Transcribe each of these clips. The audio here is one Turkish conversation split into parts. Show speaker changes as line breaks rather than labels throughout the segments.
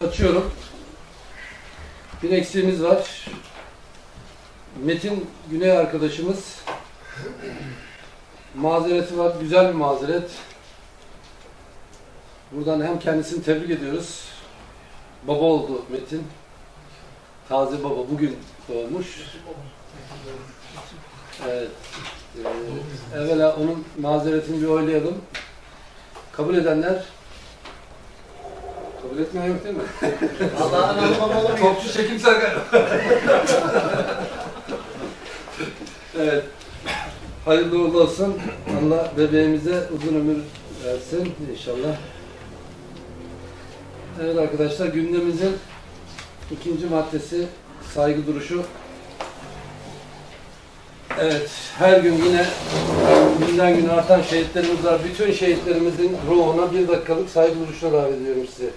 Açıyorum. Bir eksiğimiz var. Metin Güney arkadaşımız mazereti var. Güzel bir mazeret. Buradan hem kendisini tebrik ediyoruz. Baba oldu Metin. Taze baba bugün doğmuş. Evet. Ee, evvela onun mazeretini bir oylayalım. Kabul edenler Kabul etmeyen yok değil mi?
Allah'ın olur mu?
Topçu çekimsel galiba. evet. Hayırlı uğurlu olsun. Allah bebeğimize uzun ömür versin inşallah. Evet arkadaşlar gündemimizin ikinci maddesi saygı duruşu. Evet, her gün yine günden güne artan şehitlerimiz var. Bütün şehitlerimizin ruhuna bir dakikalık saygı duruşuna davet ediyorum sizi.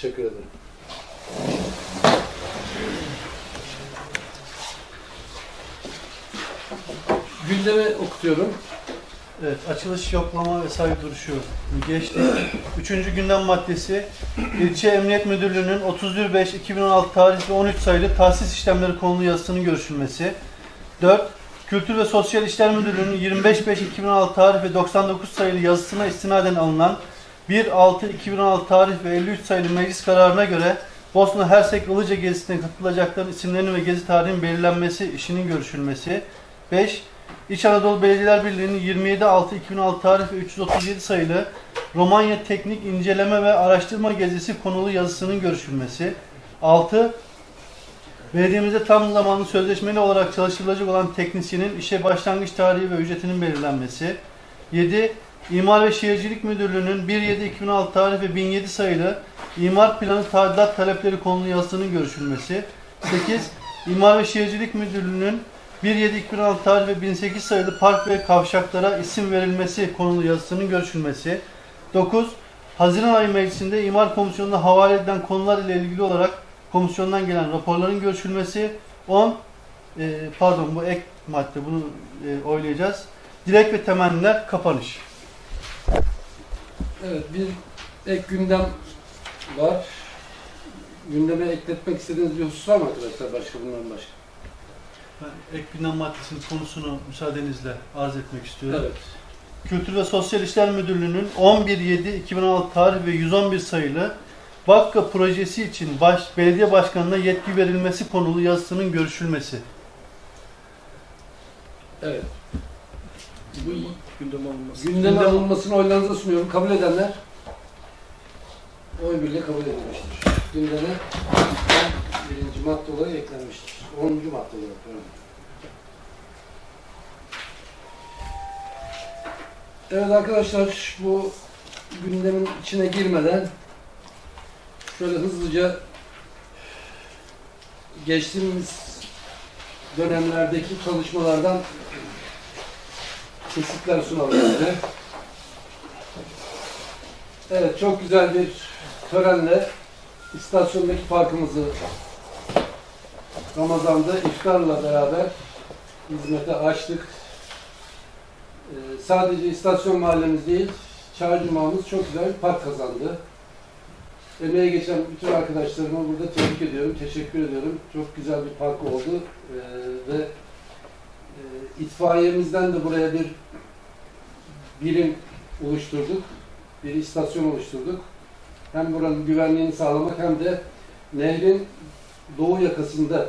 Teşekkür ederim. Gündemi okutuyorum.
Evet, açılış yoklama ve saygı duruşu geçti. Üçüncü gündem maddesi, İlçe Emniyet Müdürlüğü'nün 31.5.2016 tarihli 13 sayılı tahsis işlemleri konulu yazısının görüşülmesi. 4. Kültür ve Sosyal İşler Müdürlüğü'nün 25.5.2016 tarih ve 99 sayılı yazısına istinaden alınan 1.6.2016 tarih ve 53 sayılı meclis kararına göre Bosna Hersek Ilıca gezisine katılacakların isimlerinin ve gezi tarihinin belirlenmesi işinin görüşülmesi. 5. İç Anadolu Belediyeler Birliği'nin 27.6.2006 tarih ve 337 sayılı Romanya Teknik İnceleme ve Araştırma Gezisi konulu yazısının görüşülmesi. 6. Belediyemizde tam zamanlı sözleşmeli olarak çalıştırılacak olan teknisyenin işe başlangıç tarihi ve ücretinin belirlenmesi. 7. İmar ve Şehircilik Müdürlüğü'nün 1.7.2006 tarih ve 1007 sayılı imar planı tadilat talepleri konulu yazısının görüşülmesi. 8. İmar ve Şehircilik Müdürlüğü'nün 1.7.2006 tarih ve 1008 sayılı park ve kavşaklara isim verilmesi konulu yazısının görüşülmesi. 9. Haziran ayı meclisinde İmar Komisyonu'na havale edilen konular ile ilgili olarak komisyondan gelen raporların görüşülmesi. 10. E, pardon bu ek madde bunu e, oylayacağız. Dilek ve temenniler kapanış.
Evet, bir ek gündem var. Gündeme ekletmek istediğiniz bir husus var mı arkadaşlar? Başka bundan başka.
Ben ek gündem maddesinin konusunu müsaadenizle arz etmek istiyorum.
Evet.
Kültür ve Sosyal İşler Müdürlüğü'nün 11.7.2016 tarih ve 111 sayılı Vakka projesi için baş, belediye başkanına yetki verilmesi konulu yazısının görüşülmesi.
Evet. Bu
Gündem alınması.
gündeme
Gündem-
alınmasını oylarınıza sunuyorum. Kabul edenler oy birliği kabul edilmiştir. Gündeme birinci madde olarak eklenmiştir. 10. madde olarak. pardon. Evet arkadaşlar bu gündemin içine girmeden şöyle hızlıca geçtiğimiz dönemlerdeki çalışmalardan kesitler sunalım size. Evet, çok güzel bir törenle istasyondaki parkımızı Ramazan'da iftarla beraber hizmete açtık. Ee, sadece istasyon mahallemiz değil, Çağ Cuma'mız çok güzel bir park kazandı. Emeğe geçen bütün arkadaşlarıma burada tebrik ediyorum, teşekkür ediyorum. Çok güzel bir park oldu Ee, ve e, itfaiyemizden de buraya bir birim oluşturduk. Bir istasyon oluşturduk. Hem buranın güvenliğini sağlamak hem de nehrin doğu yakasında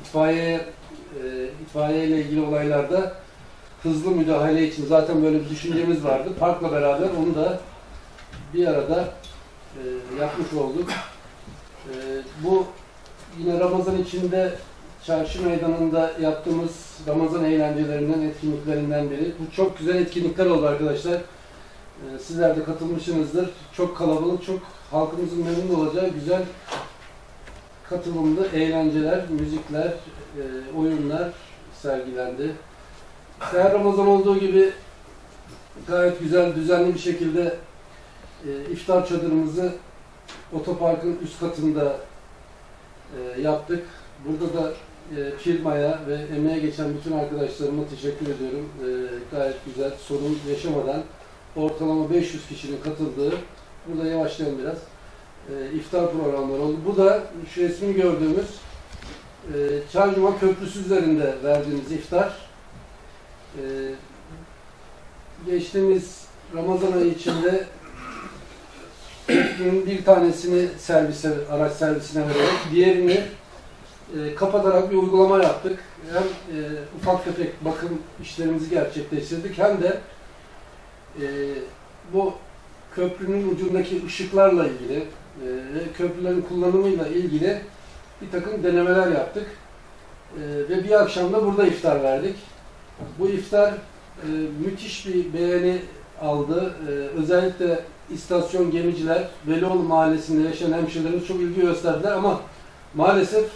itfaiye e, itfaiye ile ilgili olaylarda hızlı müdahale için zaten böyle bir düşüncemiz vardı. Parkla beraber onu da bir arada e, yapmış olduk. E, bu yine Ramazan içinde Çarşı Meydanı'nda yaptığımız Ramazan eğlencelerinden, etkinliklerinden biri. Bu çok güzel etkinlikler oldu arkadaşlar. Ee, Sizler de katılmışsınızdır. Çok kalabalık, çok halkımızın memnun olacağı güzel katılımlı eğlenceler, müzikler, e, oyunlar sergilendi. Her Ramazan olduğu gibi gayet güzel, düzenli bir şekilde e, iftar çadırımızı otoparkın üst katında e, yaptık. Burada da e, firmaya ve emeğe geçen bütün arkadaşlarıma teşekkür ediyorum. E, gayet güzel, sorun yaşamadan ortalama 500 kişinin katıldığı, burada yavaşlayalım biraz, e, iftar programları oldu. Bu da şu resmi gördüğümüz e, Çaycuma Köprüsü üzerinde verdiğimiz iftar. E, geçtiğimiz Ramazan ayı içinde bir tanesini servise, araç servisine vererek diğerini e, kapatarak bir uygulama yaptık. Hem e, ufak tefek bakım işlerimizi gerçekleştirdik hem de bu köprünün ucundaki ışıklarla ilgili e, köprülerin kullanımıyla ilgili bir takım denemeler yaptık. E, ve bir akşam da burada iftar verdik. Bu iftar e, müthiş bir beğeni aldı. E, özellikle istasyon gemiciler, Velioğlu Mahallesi'nde yaşayan hemşehrilerimiz çok ilgi gösterdiler ama maalesef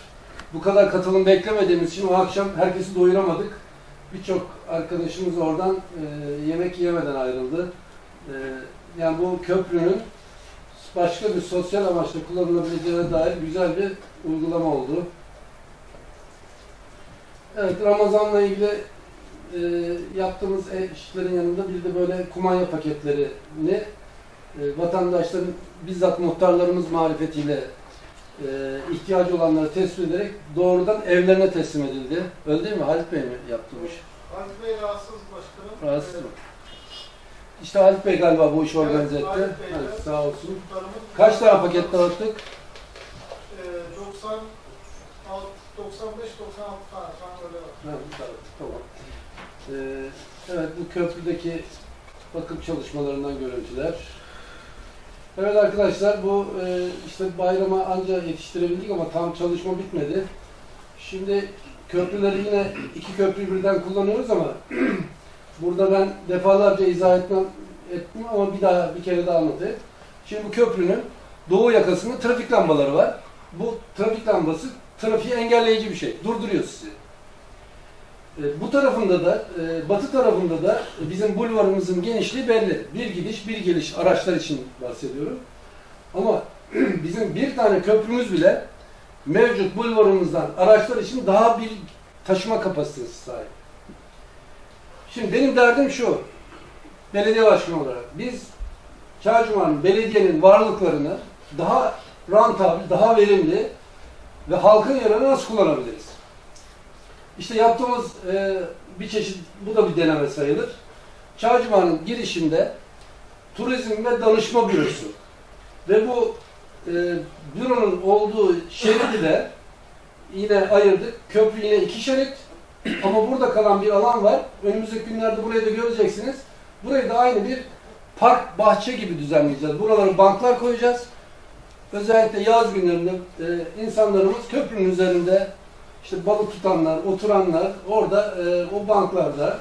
bu kadar katılım beklemediğimiz için o akşam herkesi doyuramadık. Birçok arkadaşımız oradan e, yemek yemeden ayrıldı. E, yani bu köprünün başka bir sosyal amaçla kullanılabileceğine dair güzel bir uygulama oldu. Evet, Ramazan'la ilgili e, yaptığımız işlerin yanında bir de böyle kumanya paketlerini e, vatandaşların bizzat muhtarlarımız marifetiyle e, ihtiyacı olanları tespit ederek doğrudan evlerine teslim edildi. Öyle değil mi? Halit Bey mi yaptı bu işi?
Halit Bey rahatsız başkanım.
Rahatsız mı? İşte Halit Bey galiba bu işi
Evet,
organize etti.
Halit Bey'le
Evet, sağ olsun. Kaç tane paket dağıttık?
Ee, 90, 95, 96 tane falan öyle var.
Dağıttık, tamam. Ee, evet, bu köprüdeki bakım çalışmalarından görüntüler. Evet arkadaşlar, bu e, işte bayrama anca yetiştirebildik ama tam çalışma bitmedi. Şimdi köprüleri yine iki köprüyü birden kullanıyoruz ama burada ben defalarca izah etmem, ettim ama bir daha bir kere daha anlatayım. Şimdi bu köprünün doğu yakasında trafik lambaları var. Bu trafik lambası trafiği engelleyici bir şey. Durduruyor sizi. E, Bu tarafında da, e, batı tarafında da bizim bulvarımızın genişliği belli. Bir gidiş, bir geliş araçlar için bahsediyorum. Ama bizim bir tane köprümüz bile mevcut bulvarımızdan araçlar için daha bir taşıma kapasitesi sahip. Şimdi benim derdim şu, belediye başkanı olarak biz Çağcuma'nın, belediyenin varlıklarını daha rantabil, daha verimli ve halkın yararına nasıl kullanabiliriz? İşte yaptığımız e, bir çeşit, bu da bir deneme sayılır. Çağcuma'nın girişinde turizm ve danışma bürosu ve bu e, büronun olduğu şeridi de yine ayırdık. Köprü yine iki şerit ama burada kalan bir alan var. Önümüzdeki günlerde burayı da göreceksiniz. Burayı da aynı bir park, bahçe gibi düzenleyeceğiz. Buralara banklar koyacağız. Özellikle yaz günlerinde e, insanlarımız köprünün üzerinde işte balık tutanlar, oturanlar orada e, o banklarda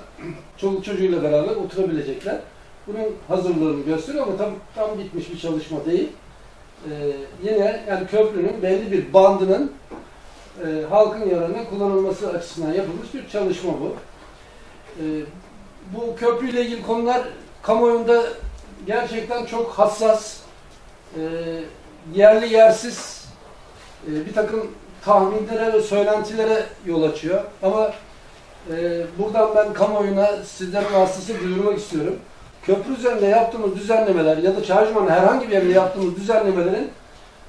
çoluk çocuğuyla beraber oturabilecekler. Bunun hazırlığını gösteriyor ama tam, tam bitmiş bir çalışma değil. E, yine yani köprünün belli bir bandının e, halkın yararına kullanılması açısından yapılmış bir çalışma bu. E, bu köprüyle ilgili konular kamuoyunda gerçekten çok hassas, e, yerli yersiz e, bir takım tahminlere ve söylentilere yol açıyor. Ama e, buradan ben kamuoyuna sizlerin vasıtası duyurmak istiyorum. Köprü üzerinde yaptığımız düzenlemeler ya da Çarşıman'ın herhangi bir yerinde yaptığımız düzenlemelerin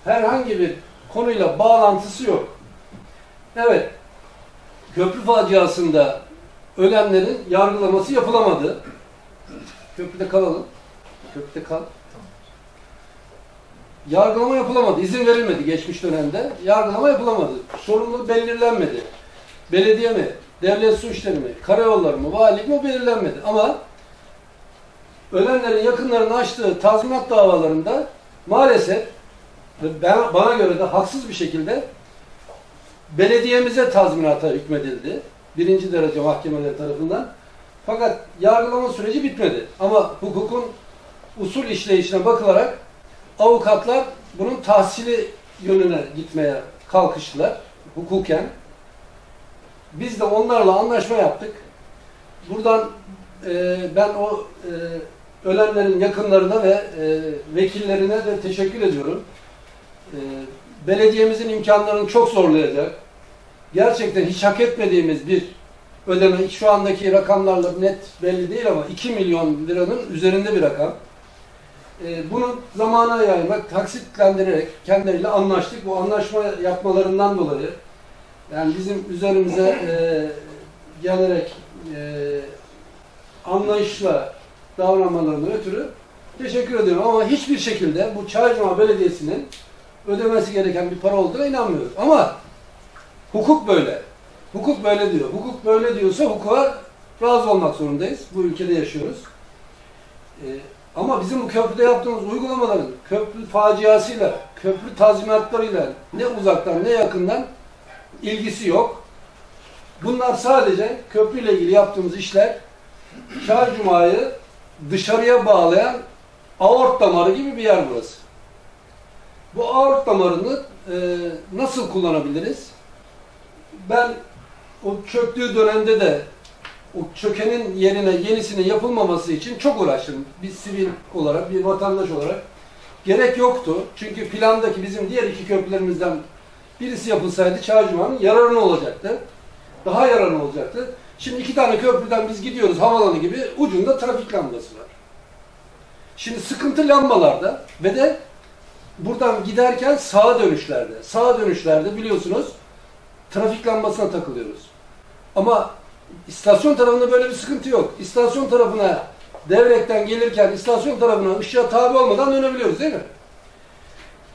herhangi bir konuyla bağlantısı yok. Evet, köprü faciasında ölenlerin yargılaması yapılamadı. Köprüde kalalım. Köprüde kal. Yargılama yapılamadı. İzin verilmedi geçmiş dönemde. Yargılama yapılamadı. Sorumlu belirlenmedi. Belediye mi, devlet su işleri mi, karayolları mı, valilik mi belirlenmedi. Ama ölenlerin yakınlarının açtığı tazminat davalarında maalesef ben, bana göre de haksız bir şekilde belediyemize tazminata hükmedildi. Birinci derece mahkemeler tarafından. Fakat yargılama süreci bitmedi. Ama hukukun usul işleyişine bakılarak avukatlar bunun tahsili yönüne gitmeye kalkıştılar hukuken. Biz de onlarla anlaşma yaptık. Buradan e, ben o e, ölenlerin yakınlarına ve e, vekillerine de teşekkür ediyorum. E, belediyemizin imkanlarını çok zorlayacak. Gerçekten hiç hak etmediğimiz bir ödeme, şu andaki rakamlarla net belli değil ama 2 milyon liranın üzerinde bir rakam. E, bunu zamana yaymak, taksitlendirerek kendileriyle anlaştık. Bu anlaşma yapmalarından dolayı yani bizim üzerimize e, gelerek e, anlayışla davranmalarından ötürü teşekkür ediyorum. Ama hiçbir şekilde bu Çaycuma Belediyesi'nin ödemesi gereken bir para olduğuna inanmıyorum. Ama hukuk böyle. Hukuk böyle diyor. Hukuk böyle diyorsa hukuka razı olmak zorundayız. Bu ülkede yaşıyoruz. Ee, ama bizim bu köprüde yaptığımız uygulamaların köprü faciasıyla, köprü tazminatlarıyla ne uzaktan ne yakından ilgisi yok. Bunlar sadece köprüyle ilgili yaptığımız işler Çarcuma'yı dışarıya bağlayan aort damarı gibi bir yer burası. Bu aort damarını e, nasıl kullanabiliriz? Ben o çöktüğü dönemde de o çökenin yerine yenisinin yapılmaması için çok uğraştım. Bir sivil olarak, bir vatandaş olarak. Gerek yoktu. Çünkü plandaki bizim diğer iki köprülerimizden birisi yapılsaydı Çağcuma'nın yararına olacaktı. Daha yararına olacaktı. Şimdi iki tane köprüden biz gidiyoruz havalanı gibi ucunda trafik lambası var. Şimdi sıkıntı lambalarda ve de buradan giderken sağa dönüşlerde. Sağa dönüşlerde biliyorsunuz trafik lambasına takılıyoruz. Ama istasyon tarafında böyle bir sıkıntı yok. İstasyon tarafına devrekten gelirken istasyon tarafına ışığa tabi olmadan dönebiliyoruz değil mi?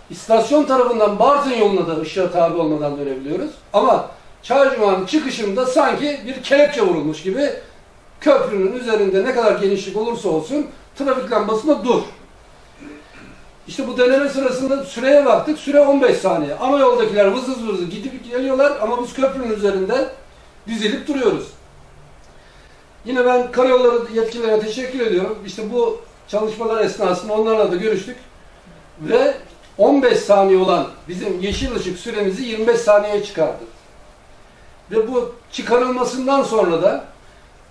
İstasyon tarafından Bartın yoluna da ışığa tabi olmadan dönebiliyoruz. Ama Çaycuma'nın çıkışında sanki bir kelepçe vurulmuş gibi köprünün üzerinde ne kadar genişlik olursa olsun trafik lambasında dur. İşte bu deneme sırasında süreye baktık. Süre 15 saniye. Ana yoldakiler vız vız vız gidip geliyorlar ama biz köprünün üzerinde dizilip duruyoruz. Yine ben karayolları yetkililerine teşekkür ediyorum. İşte bu çalışmalar esnasında onlarla da görüştük. Ve 15 saniye olan bizim yeşil ışık süremizi 25 saniyeye çıkardık. Ve bu çıkarılmasından sonra da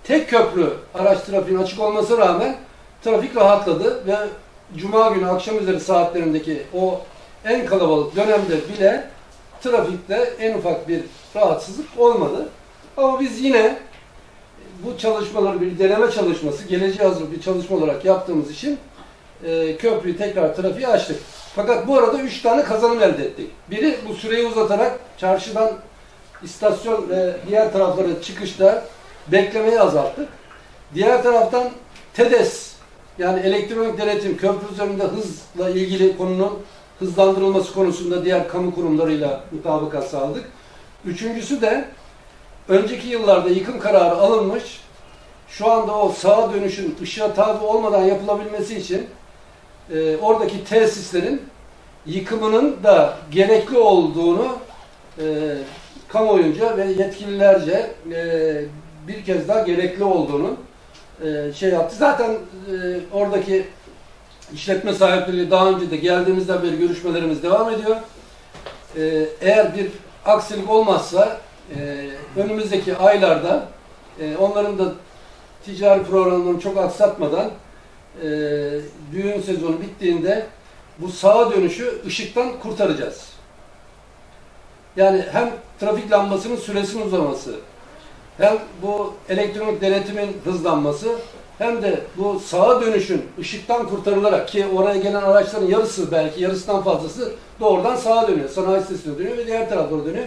tek köprü araç trafiğinin açık olması rağmen trafik rahatladı ve Cuma günü akşam üzeri saatlerindeki o en kalabalık dönemde bile trafikte en ufak bir rahatsızlık olmadı. Ama biz yine bu çalışmaları bir deneme çalışması, geleceğe hazır bir çalışma olarak yaptığımız için e, köprüyü tekrar trafiğe açtık. Fakat bu arada üç tane kazanım elde ettik. Biri bu süreyi uzatarak çarşıdan istasyon ve diğer tarafları çıkışta beklemeyi azalttık. Diğer taraftan TEDES yani elektronik denetim köprü üzerinde hızla ilgili konunun hızlandırılması konusunda diğer kamu kurumlarıyla mutabakat sağladık. Üçüncüsü de önceki yıllarda yıkım kararı alınmış. Şu anda o sağa dönüşün ışığa tabi olmadan yapılabilmesi için e, oradaki tesislerin yıkımının da gerekli olduğunu e, kamuoyunca ve yetkililerce e, bir kez daha gerekli olduğunu e, şey yaptı. Zaten e, oradaki işletme sahipleri daha önce de geldiğimizden beri görüşmelerimiz devam ediyor. E, eğer bir aksilik olmazsa önümüzdeki aylarda onların da ticari programlarını çok aksatmadan düğün sezonu bittiğinde bu sağa dönüşü ışıktan kurtaracağız. Yani hem trafik lambasının süresinin uzaması, hem bu elektronik denetimin hızlanması, hem de bu sağa dönüşün ışıktan kurtarılarak ki oraya gelen araçların yarısı belki yarısından fazlası doğrudan sağa dönüyor. Sanayi sitesine dönüyor ve diğer tarafa dönüyor.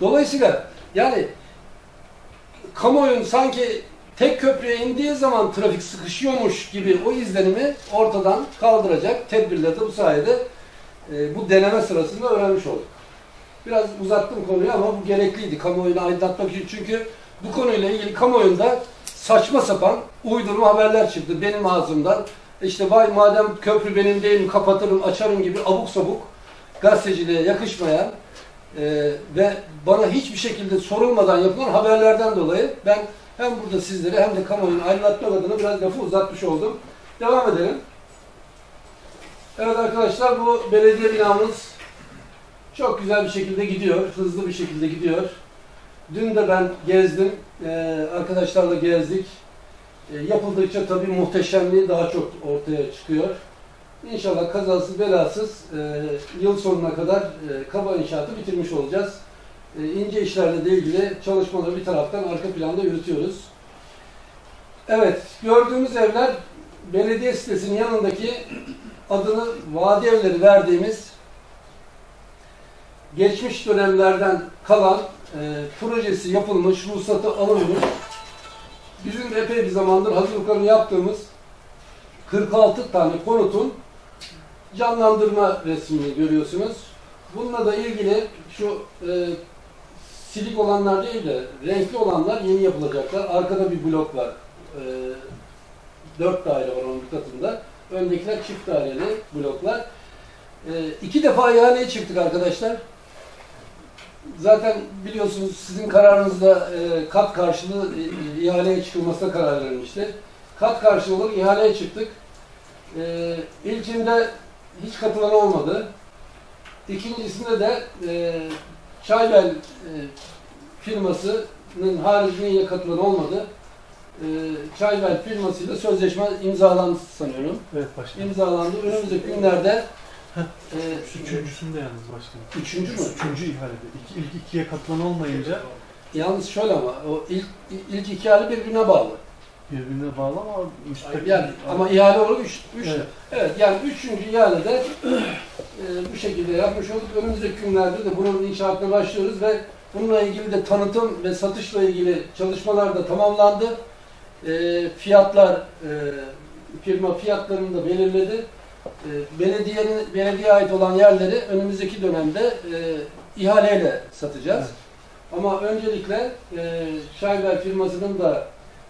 Dolayısıyla yani kamuoyun sanki tek köprüye indiği zaman trafik sıkışıyormuş gibi o izlenimi ortadan kaldıracak tedbirleri de bu sayede e, bu deneme sırasında öğrenmiş olduk. Biraz uzattım konuyu ama bu gerekliydi kamuoyunu aydınlatmak için. Çünkü bu konuyla ilgili kamuoyunda saçma sapan uydurma haberler çıktı benim ağzımdan. İşte vay madem köprü benim değil kapatırım açarım gibi abuk sabuk gazeteciliğe yakışmayan e, ve bana hiçbir şekilde sorulmadan yapılan haberlerden dolayı ben hem burada sizlere hem de kamuoyunu aydınlatmak adına biraz lafı uzatmış oldum. Devam edelim. Evet arkadaşlar bu belediye binamız çok güzel bir şekilde gidiyor. Hızlı bir şekilde gidiyor. Dün de ben gezdim. Ee, arkadaşlarla gezdik. Ee, yapıldıkça tabii muhteşemliği daha çok ortaya çıkıyor. İnşallah kazasız belasız e, yıl sonuna kadar e, kaba inşaatı bitirmiş olacağız. E, ince işlerle de ilgili çalışmaları bir taraftan arka planda yürütüyoruz. Evet, gördüğümüz evler belediye sitesinin yanındaki adını vadi evleri verdiğimiz geçmiş dönemlerden kalan e, projesi yapılmış, ruhsatı alınmış. Bizim de epey bir zamandır hazırlıklarını yaptığımız 46 tane konutun canlandırma resmini görüyorsunuz. Bununla da ilgili şu e, silik olanlar değil de renkli olanlar yeni yapılacaklar. Arkada bir blok var. E, dört daire var onun bir katında. Öndekiler çift daireli bloklar. E, iki defa ihaleye çıktık arkadaşlar. Zaten biliyorsunuz sizin kararınızda e, kat karşılığı e, ihaleye çıkılmasına karar verilmişti. Kat karşılığı ihaleye çıktık. E, ilkinde hiç katılan olmadı. İkincisinde de e, Çaybel e, firmasının haricinde yine katılan olmadı. E, Çaybel firmasıyla sözleşme imzalandı sanıyorum.
Evet başkanım.
İmzalandı. Önümüzdeki günlerde e,
Üçüncüsünde yalnız başkanım.
üçüncü mü?
Üçüncü ihalede. İki, ilk ikiye katılan olmayınca
Yalnız şöyle ama o ilk ilk iki ihale birbirine bağlı.
birbirine bağlı ama müstakil.
Yani ama ihale olarak üç, üç
Evet.
evet. yani üçüncü ihalede e, bu şekilde yapmış olduk. Önümüzdeki günlerde de bunun inşaatına başlıyoruz ve bununla ilgili de tanıtım ve satışla ilgili çalışmalar da tamamlandı. E, fiyatlar e, firma fiyatlarını da belirledi. E, belediyenin belediye ait olan yerleri önümüzdeki dönemde e, ihaleyle satacağız. Ama öncelikle e, Schreiber firmasının da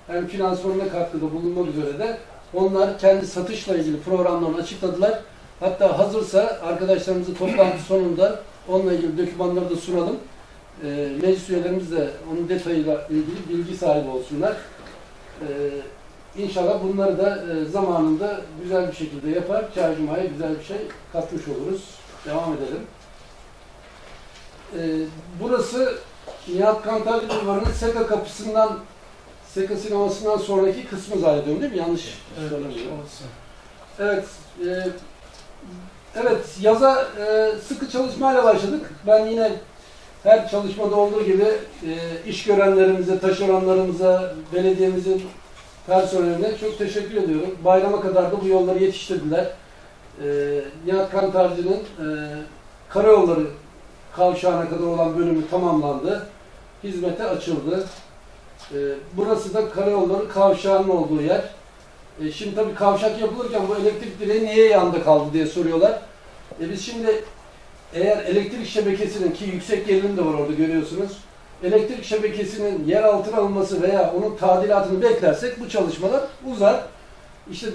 hem finansmanına katkıda bulunmak üzere de onlar kendi satışla ilgili programlarını açıkladılar. Hatta hazırsa arkadaşlarımızı toplantı sonunda onunla ilgili dokümanları da sunalım. E, meclis üyelerimiz de onun detayıyla ilgili bilgi sahibi olsunlar. E, İnşallah bunları da e, zamanında güzel bir şekilde yapar. Çağcımaya güzel bir şey katmış oluruz. Devam edelim. E, burası Nihat Kantar Bulvarı'nın Seka kapısından Seka sinemasından sonraki kısmı zannediyorum değil mi? Yanlış
Evet,
söylemiyorum. Evet. e, evet, yaza e, sıkı çalışmayla başladık. Ben yine her çalışmada olduğu gibi e, iş görenlerimize, taşeronlarımıza, belediyemizin personeline çok teşekkür ediyorum. Bayrama kadar da bu yolları yetiştirdiler. E, Nihat Kantarcı'nın e, karayolları kavşağına kadar olan bölümü tamamlandı. Hizmete açıldı. E, burası da karayolları kavşağının olduğu yer. E, şimdi tabii kavşak yapılırken bu elektrik direği niye yanda kaldı diye soruyorlar. E, biz şimdi eğer elektrik şebekesinin ki yüksek gerilim de var orada görüyorsunuz. Elektrik şebekesinin yer altına alınması veya onun tadilatını beklersek bu çalışmalar uzar. İşte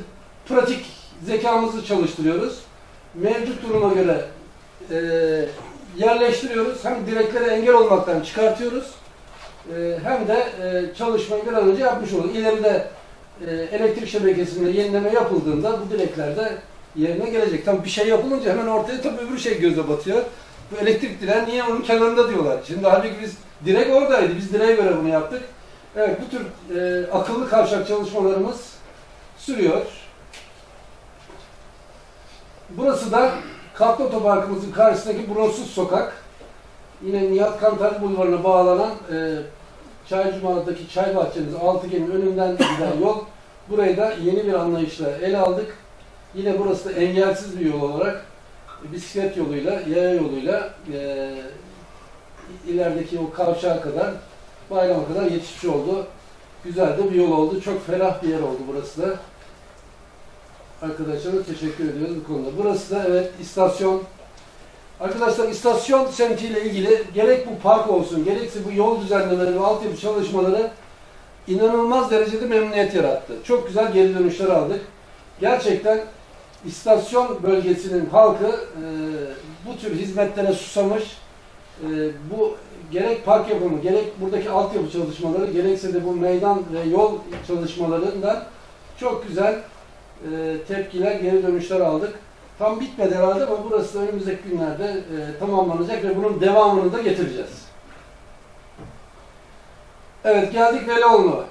pratik zekamızı çalıştırıyoruz. Mevcut duruma göre e, yerleştiriyoruz. Hem direklere engel olmaktan çıkartıyoruz. E, hem de e, çalışmayı bir an önce yapmış oluruz. İleride e, elektrik şebekesinde yenileme yapıldığında bu direkler de yerine gelecek. Tabii bir şey yapılınca hemen ortaya tabii öbür şey göze batıyor. Bu elektrik direği niye onun kenarında diyorlar. Şimdi halbuki biz direk oradaydı. Biz direğe göre bunu yaptık. Evet bu tür e, akıllı kavşak çalışmalarımız sürüyor. Burası da Katlı Otoparkımızın karşısındaki Bronsuz Sokak. Yine Nihat Kantar Bulvarı'na bağlanan e, Çaycuma'daki çay bahçemiz altıgenin önünden giden yol. Burayı da yeni bir anlayışla ele aldık. Yine burası da engelsiz bir yol olarak e, bisiklet yoluyla, yaya yoluyla e, ilerideki o kavşağa kadar, bayrama kadar yetişmiş oldu. Güzel de bir yol oldu. Çok ferah bir yer oldu burası da. Arkadaşlara teşekkür ediyoruz bu konuda. Burası da evet istasyon. Arkadaşlar istasyon semtiyle ilgili gerek bu park olsun, gerekse bu yol düzenlemeleri ve altyapı çalışmaları inanılmaz derecede memnuniyet yarattı. Çok güzel geri dönüşler aldık. Gerçekten istasyon bölgesinin halkı e, bu tür hizmetlere susamış. E, bu gerek park yapımı, gerek buradaki altyapı çalışmaları, gerekse de bu meydan ve yol çalışmalarından çok güzel e, tepkiler, geri dönüşler aldık. Tam bitmedi herhalde ama burası da önümüzdeki günlerde e, tamamlanacak ve bunun devamını da getireceğiz. Evet geldik Velioğlu'na.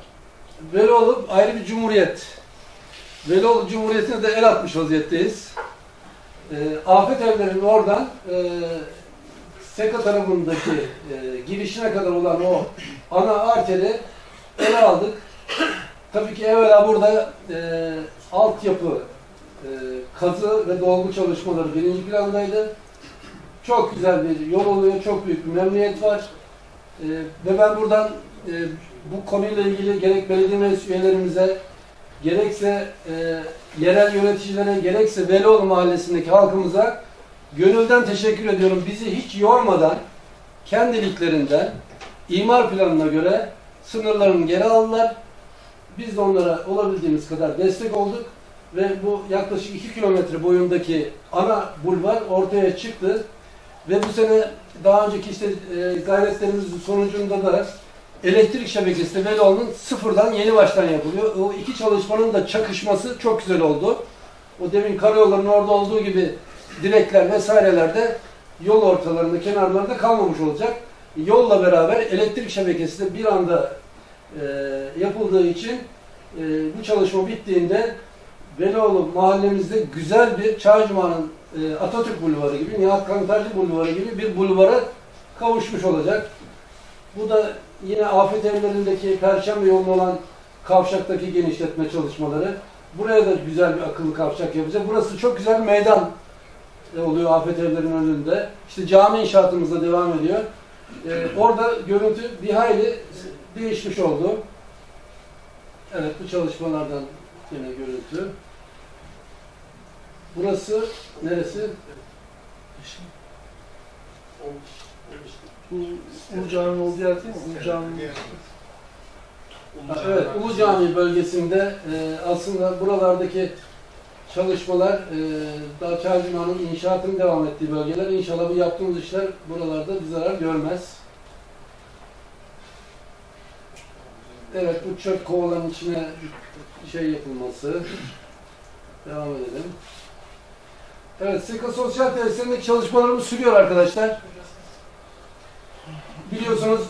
Velioğlu ayrı bir cumhuriyet. Velioğlu Cumhuriyeti'ne de el atmış vaziyetteyiz. E, afet evlerinin oradan e, Seka tarafındaki e, girişine kadar olan o ana arteri ele aldık. Tabii ki evvela burada e, altyapı, e, kazı ve dolgu çalışmaları birinci plandaydı. Çok güzel bir yol oluyor, çok büyük bir memnuniyet var. E, ve ben buradan e, bu konuyla ilgili gerek belediye meclis üyelerimize, gerekse e, yerel yöneticilere, gerekse Velioğlu Mahallesi'ndeki halkımıza gönülden teşekkür ediyorum. Bizi hiç yormadan, kendiliklerinden imar planına göre sınırlarını geri aldılar. Biz de onlara olabildiğimiz kadar destek olduk ve bu yaklaşık 2 kilometre boyundaki ana bulvar ortaya çıktı. Ve bu sene daha önceki işte e, gayretlerimizin sonucunda da elektrik şebekesi de Velioğlu'nun sıfırdan yeni baştan yapılıyor. O iki çalışmanın da çakışması çok güzel oldu. O demin karayollarının orada olduğu gibi direkler vesaireler de yol ortalarında, kenarlarında kalmamış olacak. Yolla beraber elektrik şebekesi de bir anda e, yapıldığı için e, bu çalışma bittiğinde Velioğlu mahallemizde güzel bir Çağcıma'nın e, Atatürk Bulvarı gibi, Nihat Kantarcı Bulvarı gibi bir bulvara kavuşmuş olacak. Bu da yine afet evlerindeki Perşembe yolunda olan kavşaktaki genişletme çalışmaları. Buraya da güzel bir akıllı kavşak yapacak. Burası çok güzel meydan oluyor afet evlerinin önünde. İşte cami inşaatımız da devam ediyor. Ee, orada görüntü bir hayli değişmiş oldu. Evet bu çalışmalardan yine görüntü. Burası neresi?
Bu Ulu Cami'nin olduğu yer değil mi? Ulu Cami'nin
Ha, Evet, Ulu Cami bölgesinde e, aslında buralardaki çalışmalar e, daha Çarşıman'ın inşaatının devam ettiği bölgeler. İnşallah bu yaptığımız işler buralarda bir zarar görmez. Evet, bu çöp kovaların içine şey yapılması. Devam edelim. Evet, Sika Sosyal Tesislerindeki çalışmalarımız sürüyor arkadaşlar. Biliyorsunuz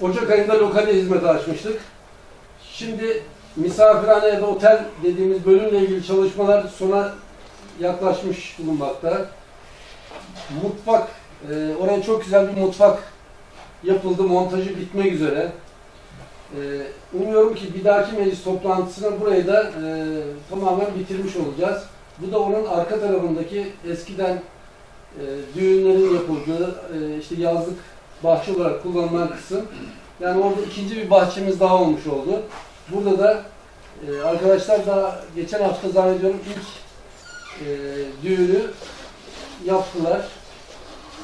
Ocak ayında lokale hizmeti açmıştık. Şimdi misafirhane ya da otel dediğimiz bölümle ilgili çalışmalar sona yaklaşmış bulunmakta. Mutfak, e, oraya çok güzel bir mutfak yapıldı, montajı bitmek üzere. E, umuyorum ki bir dahaki meclis toplantısına burayı da e, tamamen bitirmiş olacağız. Bu da onun arka tarafındaki eskiden e, düğünlerin yapıldığı, e, işte yazlık bahçe olarak kullanılan kısım. Yani orada ikinci bir bahçemiz daha olmuş oldu. Burada da e, arkadaşlar da geçen hafta zannediyorum ilk e, düğünü yaptılar.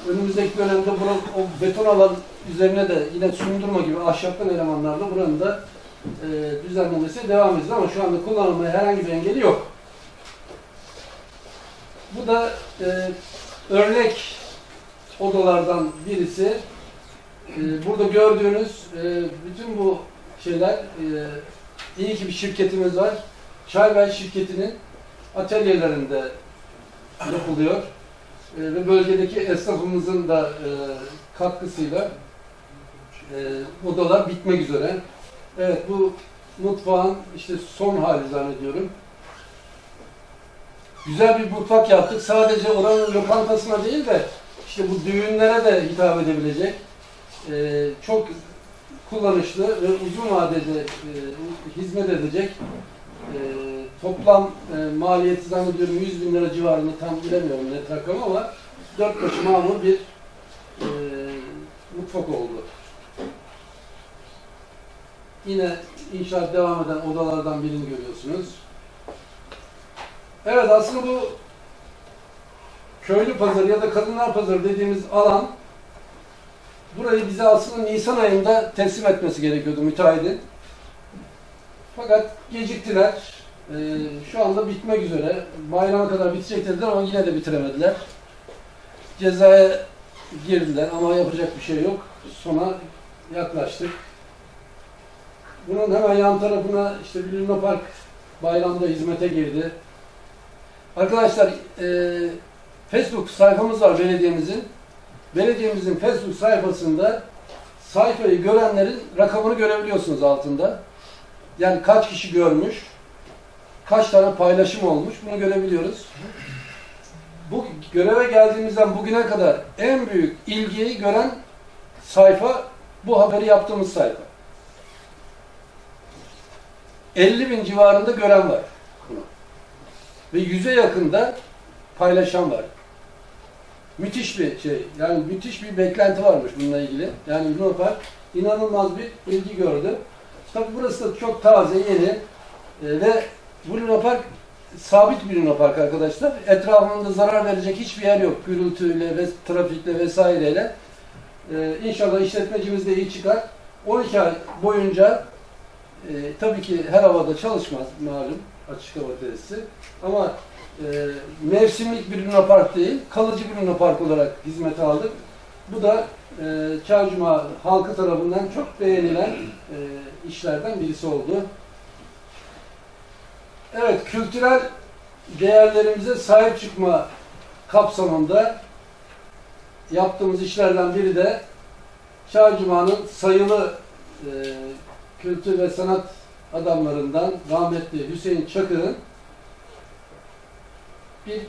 Önümüzdeki dönemde bura, o beton alan üzerine de yine sundurma gibi ahşaptan elemanlarla buranın da e, düzenlemesi devam ediyor ama şu anda kullanılmaya herhangi bir engeli yok. Bu da e, örnek odalardan birisi. E, burada gördüğünüz e, bütün bu şeyler e, iyi ki bir şirketimiz var. Çaybel şirketinin atölyelerinde yapılıyor. E, ve bölgedeki esnafımızın da e, katkısıyla e, odalar bitmek üzere. Evet bu mutfağın işte son hali zannediyorum. Güzel bir mutfak yaptık. Sadece oranın lokantasına değil de işte bu düğünlere de hitap edebilecek. E, çok kullanışlı ve uzun vadede e, hizmet edecek e, toplam e, maliyeti zannediyorum 100 bin lira civarında tam bilemiyorum net rakam ama dört başı mamur bir e, mutfak oldu. Yine inşaat devam eden odalardan birini görüyorsunuz. Evet aslında bu köylü pazarı ya da kadınlar pazarı dediğimiz alan burayı bize aslında Nisan ayında teslim etmesi gerekiyordu müteahhidin. Fakat geciktiler. Ee, şu anda bitmek üzere. Bayrama kadar bitecek dediler ama yine de bitiremediler. Cezaya girdiler ama yapacak bir şey yok. Sona yaklaştık. Bunun hemen yan tarafına işte bir Park bayramda hizmete girdi. Arkadaşlar e, Facebook sayfamız var belediyemizin. Belediyemizin Facebook sayfasında sayfayı görenlerin rakamını görebiliyorsunuz altında. Yani kaç kişi görmüş, kaç tane paylaşım olmuş bunu görebiliyoruz. Bu göreve geldiğimizden bugüne kadar en büyük ilgiyi gören sayfa bu haberi yaptığımız sayfa. 50 bin civarında gören var bunu. Ve yüze yakında paylaşan var. Müthiş bir şey. Yani müthiş bir beklenti varmış bununla ilgili. Yani Luna inanılmaz bir ilgi gördü. Tabii burası da çok taze, yeni. Ee, ve bu Luna sabit bir Luna arkadaşlar. Etrafında zarar verecek hiçbir yer yok. Gürültüyle ve trafikle vesaireyle. Ee, inşallah işletmecimiz de iyi çıkar. 12 ay boyunca e, tabii ki her havada çalışmaz malum açık hava tesisi. Ama e, mevsimlik bir Luna Park değil, kalıcı bir Luna Park olarak hizmete aldık. Bu da e, Çarşıma halkı tarafından çok beğenilen e, işlerden birisi oldu. Evet, kültürel değerlerimize sahip çıkma kapsamında yaptığımız işlerden biri de Çarşıma'nın sayılı e, kültür ve sanat adamlarından rahmetli Hüseyin Çakır'ın bir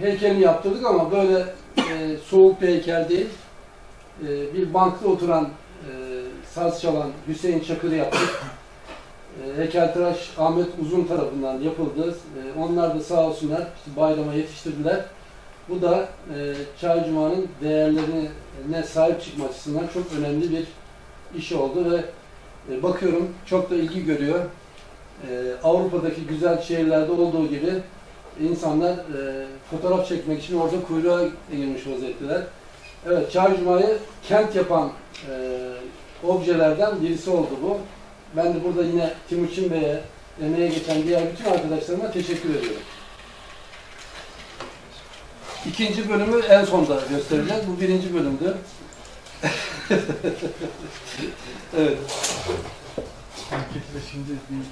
heykelini yaptırdık ama böyle e, soğuk bir heykel değil. E, bir bankta oturan e, saz çalan Hüseyin Çakır'ı yaptık. E, heykeltıraş Ahmet Uzun tarafından yapıldı. E, onlar da sağ olsunlar işte bayrama yetiştirdiler. Bu da e, Çaycuma'nın değerlerine sahip çıkma açısından çok önemli bir iş oldu ve e, bakıyorum çok da ilgi görüyor. E, Avrupa'daki güzel şehirlerde olduğu gibi insanlar e, fotoğraf çekmek için orada kuyruğa girmiş vaziyetteler. Evet, Çaycuma'yı kent yapan e, objelerden birisi oldu bu. Ben de burada yine Timuçin Bey'e, emeğe geçen diğer bütün arkadaşlarıma teşekkür ediyorum. İkinci bölümü en sonda göstereceğiz. Bu birinci bölümdü. evet.
De şimdi mi?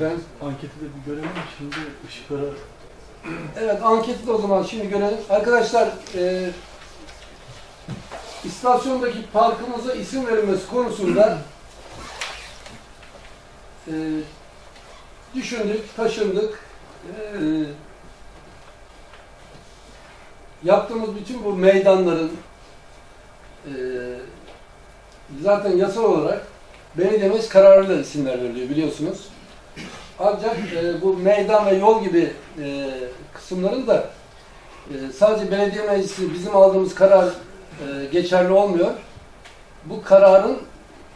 Ben,
Anketi de bir görelim? Şimdi ışıklara
evet anketi de o zaman şimdi görelim. Arkadaşlar e, istasyondaki parkımıza isim verilmesi konusunda e, düşündük, taşındık. E, yaptığımız bütün bu meydanların e, zaten yasal olarak belediyemiz kararıyla isimler veriliyor biliyorsunuz. Ancak e, bu meydan ve yol gibi e, kısımların da e, sadece belediye meclisi bizim aldığımız karar e, geçerli olmuyor. Bu kararın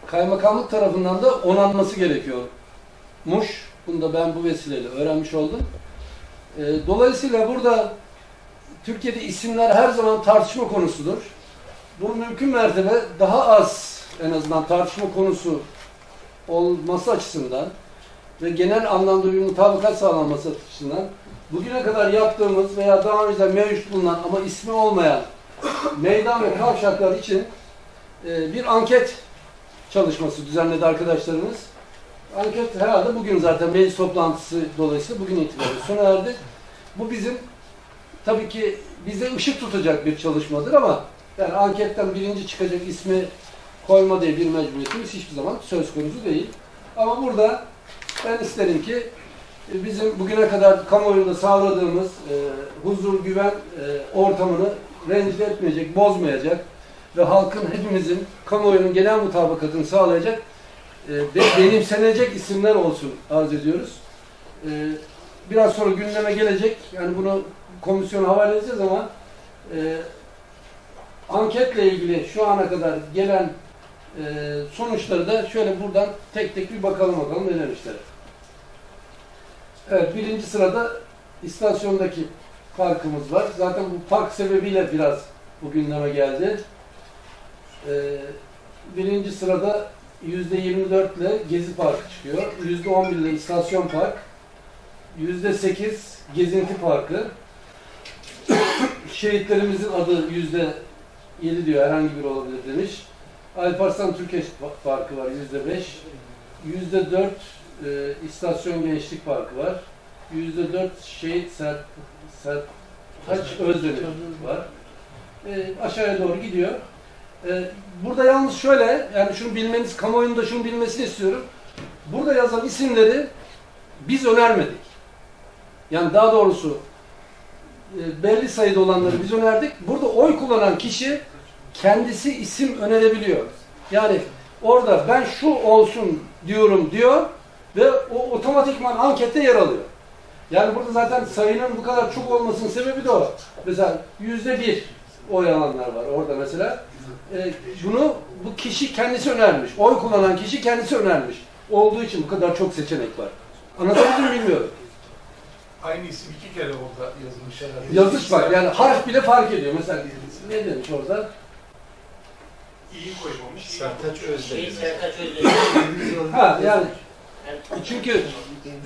kaymakamlık tarafından da onanması gerekiyormuş. Bunu da ben bu vesileyle öğrenmiş oldum. E, dolayısıyla burada Türkiye'de isimler her zaman tartışma konusudur. Bu mümkün mertebe daha az en azından tartışma konusu olması açısından ve genel anlamda bir mutabakat sağlanması açısından bugüne kadar yaptığımız veya daha önce mevcut bulunan ama ismi olmayan meydan ve kavşaklar için e, bir anket çalışması düzenledi arkadaşlarımız. Anket herhalde bugün zaten meclis toplantısı dolayısıyla bugün itibariyle sona erdi. Bu bizim tabii ki bize ışık tutacak bir çalışmadır ama yani anketten birinci çıkacak ismi koyma diye bir mecburiyetimiz hiçbir zaman söz konusu değil. Ama burada ben isterim ki e, bizim bugüne kadar kamuoyunda sağladığımız e, huzur, güven e, ortamını rencide etmeyecek, bozmayacak ve halkın hepimizin kamuoyunun genel mutabakatını sağlayacak ve benimsenecek isimler olsun arz ediyoruz. E, biraz sonra gündeme gelecek. Yani bunu komisyona havale edeceğiz ama e, anketle ilgili şu ana kadar gelen e, sonuçları da şöyle buradan tek tek bir bakalım bakalım ne demişler. Evet birinci sırada istasyondaki parkımız var. Zaten bu park sebebiyle biraz bu gündeme geldi. E, birinci sırada yüzde 24 ile Gezi Parkı çıkıyor. Yüzde 11 ile istasyon park. Yüzde 8 Gezinti Parkı. Şehitlerimizin adı yüzde 7 diyor herhangi biri olabilir demiş. Alparslan Türkeş Parkı var yüzde 5. Yüzde 4 e, İstasyon Gençlik Parkı var. yüzde dört şehit Serp, Serp Taç Özdemir var. E, aşağıya doğru gidiyor. E, burada yalnız şöyle, yani şunu bilmeniz, kamuoyunun da şunu bilmesini istiyorum. Burada yazan isimleri biz önermedik. Yani daha doğrusu e, belli sayıda olanları biz önerdik. Burada oy kullanan kişi kendisi isim önerebiliyor. Yani orada ben şu olsun diyorum diyor ve o otomatikman ankette yer alıyor. Yani burada zaten sayının bu kadar çok olmasının sebebi de o. Mesela yüzde bir oy alanlar var orada mesela. E, bunu bu kişi kendisi önermiş. Oy kullanan kişi kendisi önermiş. Olduğu için bu kadar çok seçenek var. Anlatabildim mi bilmiyorum.
Aynı isim iki kere orada yazılmış herhalde.
Yazış var. Yani harf bile fark ediyor. Mesela ne demiş orada?
İyi koymamış.
Sertaç
Şey
Özdemir.
Sertaç Özdemir.
Ha yani çünkü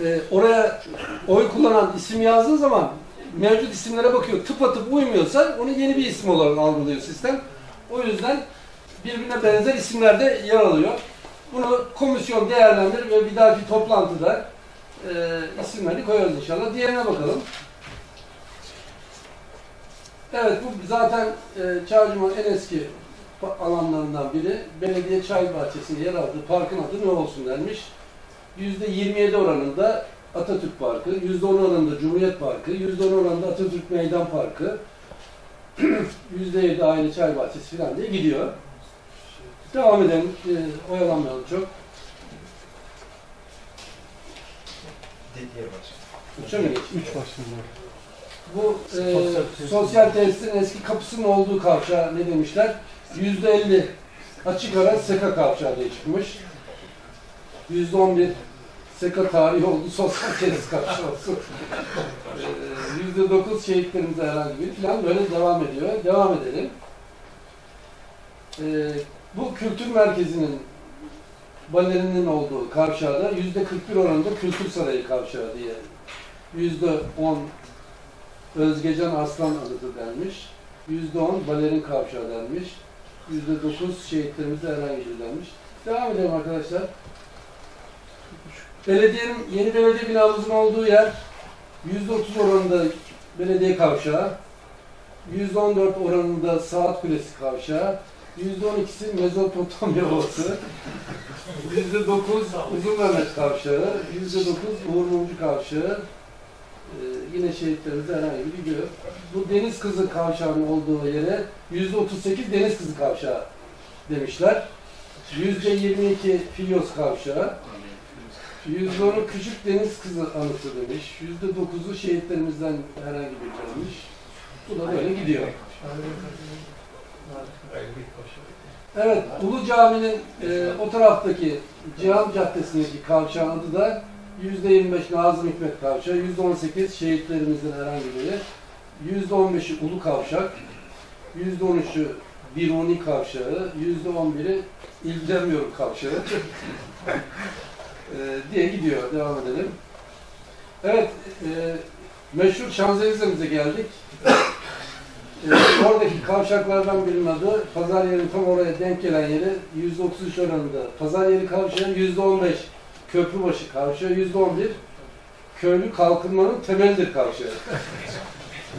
e, oraya oy kullanan isim yazdığı zaman mevcut isimlere bakıyor. Tıpatıp uymuyorsa onu yeni bir isim olarak algılıyor sistem. O yüzden birbirine benzer isimler de yer alıyor. Bunu komisyon değerlendirir ve bir dahaki toplantıda e, isimlerini koyarız inşallah. Diğerine bakalım. Evet bu zaten e, Çağcıman en eski alanlarından biri. Belediye Çay Bahçesi'nde yer aldığı parkın adı ne olsun denmiş. %27 oranında Atatürk Parkı, %10 oranında Cumhuriyet Parkı, %10 oranında Atatürk Meydan Parkı, %7 Aile Çay Bahçesi falan diye gidiyor. Devam edelim, e, oyalanmayalım çok.
Dediye başkanım.
Üçe mi geçeyim?
Üç başlıyor.
Bu e,
Sosyal tesis.
sosyal tesisin eski kapısının olduğu kavşağa ne demişler? Yüzde elli açık ara seka kavşağı çıkmış. Yüzde on bir seka tarihi oldu, sosyal tesis kavşağı olsun. E, Yüzde dokuz şehitlerimize herhangi bir falan böyle devam ediyor. Devam edelim. E, bu kültür merkezinin balerinin olduğu kavşağda yüzde 41 oranında kültür sarayı kavşağı diye yüzde 10 Özgecan Aslan anıtı denmiş. Yüzde on balerin kavşağı denmiş. Yüzde dokuz şehitlerimize herhangi biri denmiş. Devam edelim arkadaşlar. Belediyenin, yeni belediye binamızın olduğu yer yüzde otuz oranında belediye kavşağı. Yüzde on dört oranında Saat Kulesi kavşağı. Yüzde on ikisi Mezopotamya Ovası. Yüzde dokuz Uzun Mehmet kavşağı. Yüzde dokuz Uğur Mumcu kavşağı. Ee, yine şehitlerimize herhangi bir gidiyor. Bu Deniz Kızı kavşağının olduğu yere yüzde 38 Deniz Kızı kavşağı demişler. Yüzde 22 Filyos kavşağı. Yüzde 10'u Küçük Deniz Kızı anıtı demiş. Yüzde 9'u şehitlerimizden herhangi bir demiş. Bu da böyle gidiyor. Evet, Ulu Cami'nin e, o taraftaki Cihan Caddesi'ndeki kavşağın adı da %25 Nazım Hikmet Kavşağı, %18 şehitlerimizin herhangi biri, %15'i Ulu Kavşak, %13'ü Biruni Kavşağı, %11'i ilgilenmiyorum Kavşağı e, diye gidiyor. Devam edelim. Evet, e, meşhur Şanzelize'mize geldik. E, oradaki kavşaklardan birinin adı, pazar yerinin tam oraya denk gelen yeri %33 oranında. Pazar yeri kavşağı %15 Köprübaşı kavşağı yüzde on bir. Köylü kalkınmanın temelidir kavşağı.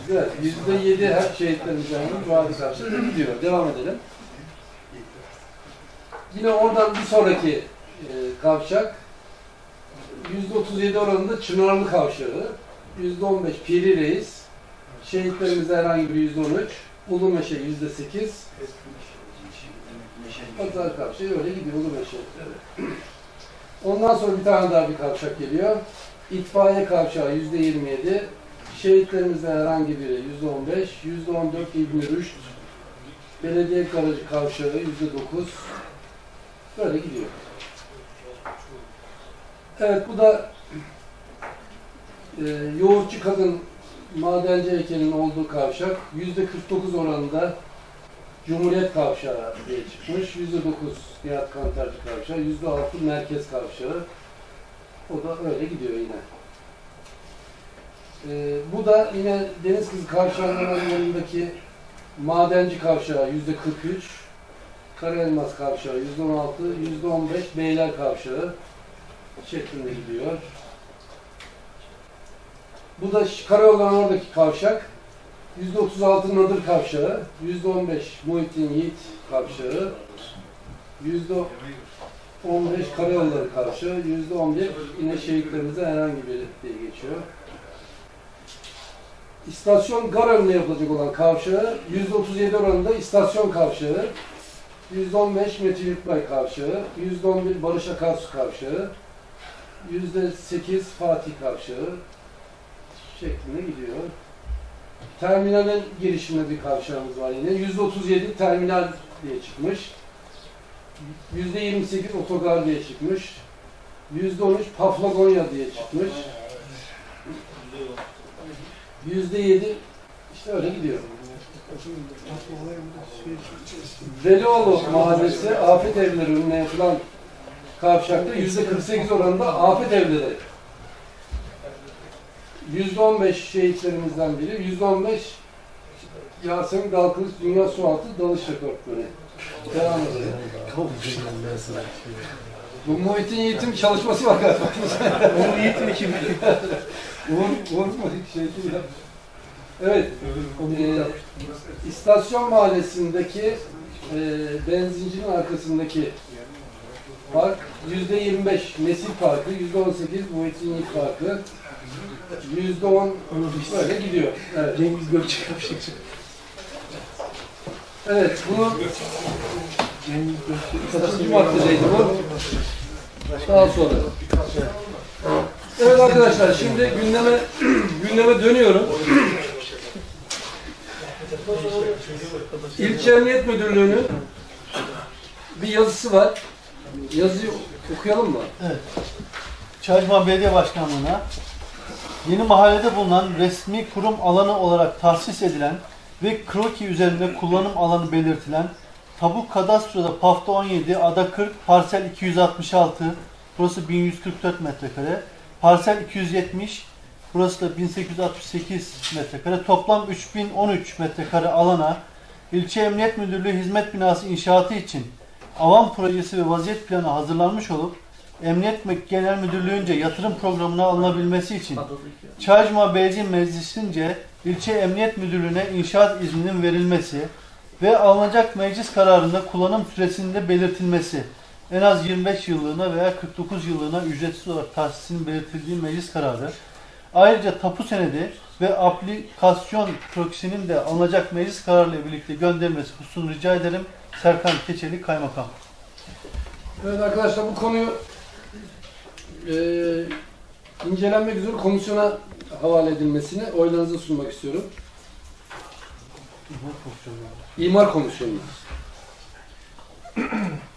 Güzel. Yüzde yedi her şehitlerimizden bu vadi kavşağı gidiyor. Devam edelim. Yine oradan bir sonraki e, kavşak yüzde otuz yedi oranında Çınarlı kavşağı. Yüzde on beş Piri Reis. Şehitlerimizde herhangi bir yüzde on üç. Ulu Meşe yüzde sekiz. Pazar kavşağı öyle gidiyor Ulu Meşe. Ondan sonra bir tane daha bir kavşak geliyor. İtfaiye kavşağı yüzde 27. Şehitlerimizde herhangi biri yüzde 15. Yüzde 14 İbn-i Rüşd. Belediye garajı kavşağı yüzde 9. Böyle gidiyor. Evet bu da e, yoğurtçu kadın madenci heykelinin olduğu kavşak. Yüzde 49 oranında Cumhuriyet Kavşağı diye çıkmış. Yüzde dokuz Nihat Kantarcı Kavşağı, yüzde altı Merkez Kavşağı. O da öyle gidiyor yine. Ee, bu da yine Deniz Kızı Kavşağı'nın yanındaki Madenci Kavşağı yüzde 43, Karaelmas Kavşağı yüzde 16, yüzde 15 Beyler Kavşağı şeklinde gidiyor. Bu da Karayolların oradaki kavşak. %36 Nadır kavşağı, %15 Muhittin Yiğit kavşağı, %15 Karayolları kavşağı, %11 yine şehitlerimize herhangi bir diye geçiyor. İstasyon gar önüne yapılacak olan kavşağı, %37 oranında istasyon kavşağı, %15 Metin Yurtbay kavşağı, %11 Barış Akarsu kavşağı, %8 Fatih kavşağı şeklinde gidiyor. Terminalin girişinde bir kavşağımız var yine. %37 terminal diye çıkmış. %28 otogar diye çıkmış. %13 Paflagonya diye çıkmış. %7 işte öyle gidiyor. Velioğlu Mahallesi afet evleri önüne yapılan kavşakta %48 oranında afet evleri. %15 şehitlerimizden biri, %15 Yasemin Dalkılıç Dünya Sualtı Dalış Rekortmeni. Devam edelim. Bu Muhittin Yiğit'in çalışması var galiba.
Onun eğitimi kim?
Uğur, Uğur mu? Şey değil ya. Evet. Ee, İstasyon Mahallesi'ndeki e, benzincinin arkasındaki park %25 Nesil Parkı, %18 Muhittin Yiğit Parkı, %10 böyle gidiyor. Evet.
Cengiz Gökçek Kavşak.
Evet, bunu kaçıncı maddedeydi bu? Daha sonra. Evet arkadaşlar, şimdi gündeme gündeme dönüyorum. İlçe Emniyet Müdürlüğü'nün bir yazısı var. Yazıyı okuyalım mı?
Çaycıman Belediye Başkanlığı'na yeni mahallede bulunan resmi kurum alanı olarak tahsis edilen ve kroki üzerinde kullanım alanı belirtilen Tabu Kadastro'da Pafta 17, Ada 40, Parsel 266, burası 1144 metrekare, Parsel 270, burası da 1868 metrekare, toplam 3013 metrekare alana İlçe Emniyet Müdürlüğü Hizmet Binası inşaatı için avam projesi ve vaziyet planı hazırlanmış olup Emniyet Genel Müdürlüğü'nce yatırım programına alınabilmesi için Çaycuma Belediye Meclisi'nce ilçe Emniyet Müdürlüğü'ne inşaat izninin verilmesi ve alınacak meclis kararında kullanım süresinde belirtilmesi en az 25 yıllığına veya 49 yıllığına ücretsiz olarak tahsisinin belirtildiği meclis kararı ayrıca tapu senedi ve aplikasyon proksinin de alınacak meclis kararıyla birlikte gönderilmesi hususunu rica ederim. Serkan Keçeli Kaymakam.
Evet arkadaşlar bu konuyu eee incelenmek üzere komisyona havale edilmesini oylarınıza sunmak istiyorum. İmar Komisyonu.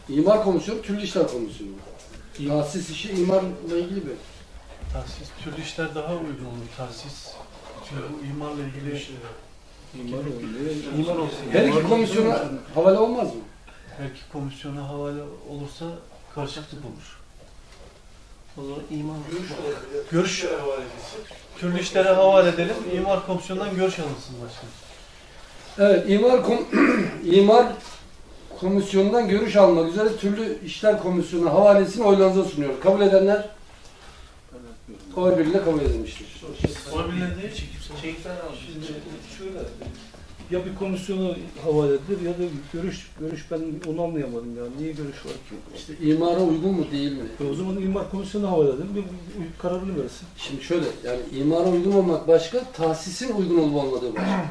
İmar Komisyonu, Türlü İşler Komisyonu. Tahsis işi imarla ilgili bir.
Tahsis, türlü işler daha uygun olur. Tahsis, çünkü bu imarla ilgili imar olsun.
Her iki komisyona havale olmaz mı?
Her iki komisyona havale olursa karışıklık olur.
O zaman iman
Görüş, türlü işlere havale edelim. İmar komisyonundan görüş alınsın başkanım.
Evet, imar kom imar komisyonundan görüş almak üzere türlü işler komisyonu havalesini oylarınıza sunuyor. Kabul edenler oy birliğiyle kabul edilmiştir.
Olabilen değil.
Şimdi şöyle, ya bir komisyona havale edilir ya da görüş, görüş ben onu anlayamadım yani. Niye görüş var ki?
İşte imara uygun mu değil mi?
E o zaman imar komisyonuna havale edelim, bir, bir kararını versin.
Şimdi şöyle yani imara uygun olmak başka, tahsisin uygun olup olmadığı başka.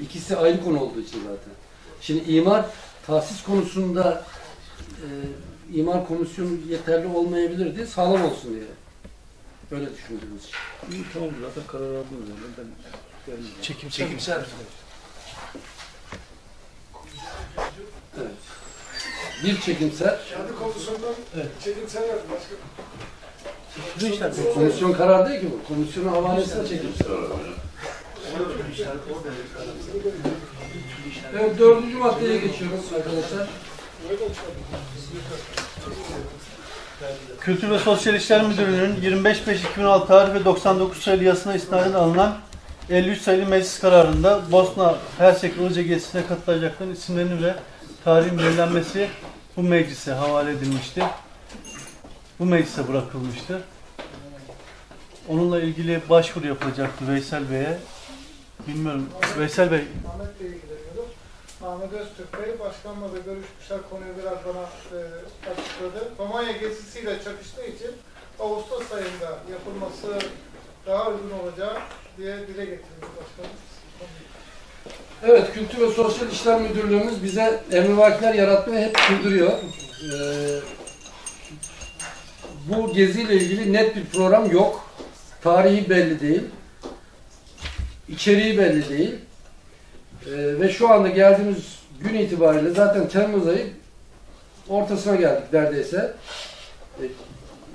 İkisi ayrı konu olduğu için zaten. Şimdi imar tahsis konusunda e, imar komisyonu yeterli olmayabilirdi, sağlam olsun diye. Öyle düşündüğümüz için.
İyi tamam zaten karar aldım o zaman. Ben gelmeyeceğim.
Çekim,
çekimsel.
Evet. Bir çekimser,
Kendi komisyondan
Evet.
çekimsel yapın başkanım.
Türlü işler
komisyon karar değil ki bu. Komisyonun havalesine çekimser. Evet, dördüncü maddeye geçiyoruz arkadaşlar.
Kültür ve Sosyal İşler Müdürlüğü'nün 25.5.2016 tarih ve 99 sayılı yasına istinaden alınan 53 sayılı meclis kararında Bosna Hersek Ilıca gezisine katılacakların isimlerinin ve tarihin belirlenmesi bu meclise havale edilmişti. Bu meclise bırakılmıştı. Onunla ilgili başvuru yapılacaktı Veysel Bey'e. Bilmiyorum. Veysel Bey
Ahmet Bey'e gidelim. Ahmet Öztürk Bey başkanla da görüşmüşler konuyu biraz bana e, açıkladı. Romanya gezisiyle çakıştığı için Ağustos ayında yapılması daha uygun olacak diye dile getirmiş başkanım.
Evet, Kültür ve Sosyal İşler Müdürlüğümüz bize emrivakiler yaratmayı hep sürdürüyor. Ee, bu geziyle ilgili net bir program yok. Tarihi belli değil. İçeriği belli değil. Ee, ve şu anda geldiğimiz gün itibariyle zaten Temmuz ayı ortasına geldik neredeyse. Ee,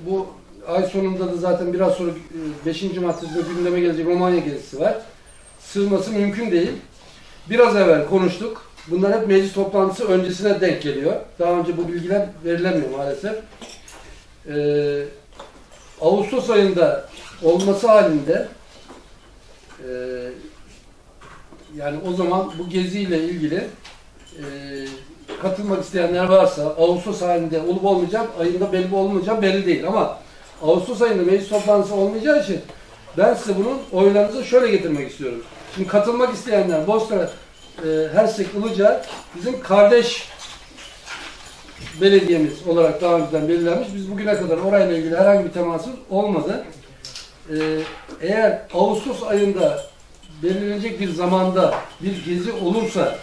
bu ay sonunda da zaten biraz sonra 5. maddesinde gündeme gelecek Romanya gezisi var. Sığması mümkün değil. Biraz evvel konuştuk. Bunlar hep meclis toplantısı öncesine denk geliyor. Daha önce bu bilgiler verilemiyor maalesef. Ee, Ağustos ayında olması halinde e, yani o zaman bu geziyle ilgili e, katılmak isteyenler varsa Ağustos halinde olup olmayacak, ayında belli olmayacak belli değil ama Ağustos ayında meclis toplantısı olmayacağı için ben size bunun oylarınızı şöyle getirmek istiyorum. Şimdi katılmak isteyenler Bozkır e, Hersek Ilıca bizim kardeş belediyemiz olarak daha önceden belirlenmiş. Biz bugüne kadar orayla ilgili herhangi bir temasımız olmadı. E, eğer Ağustos ayında belirlenecek bir zamanda bir gezi olursa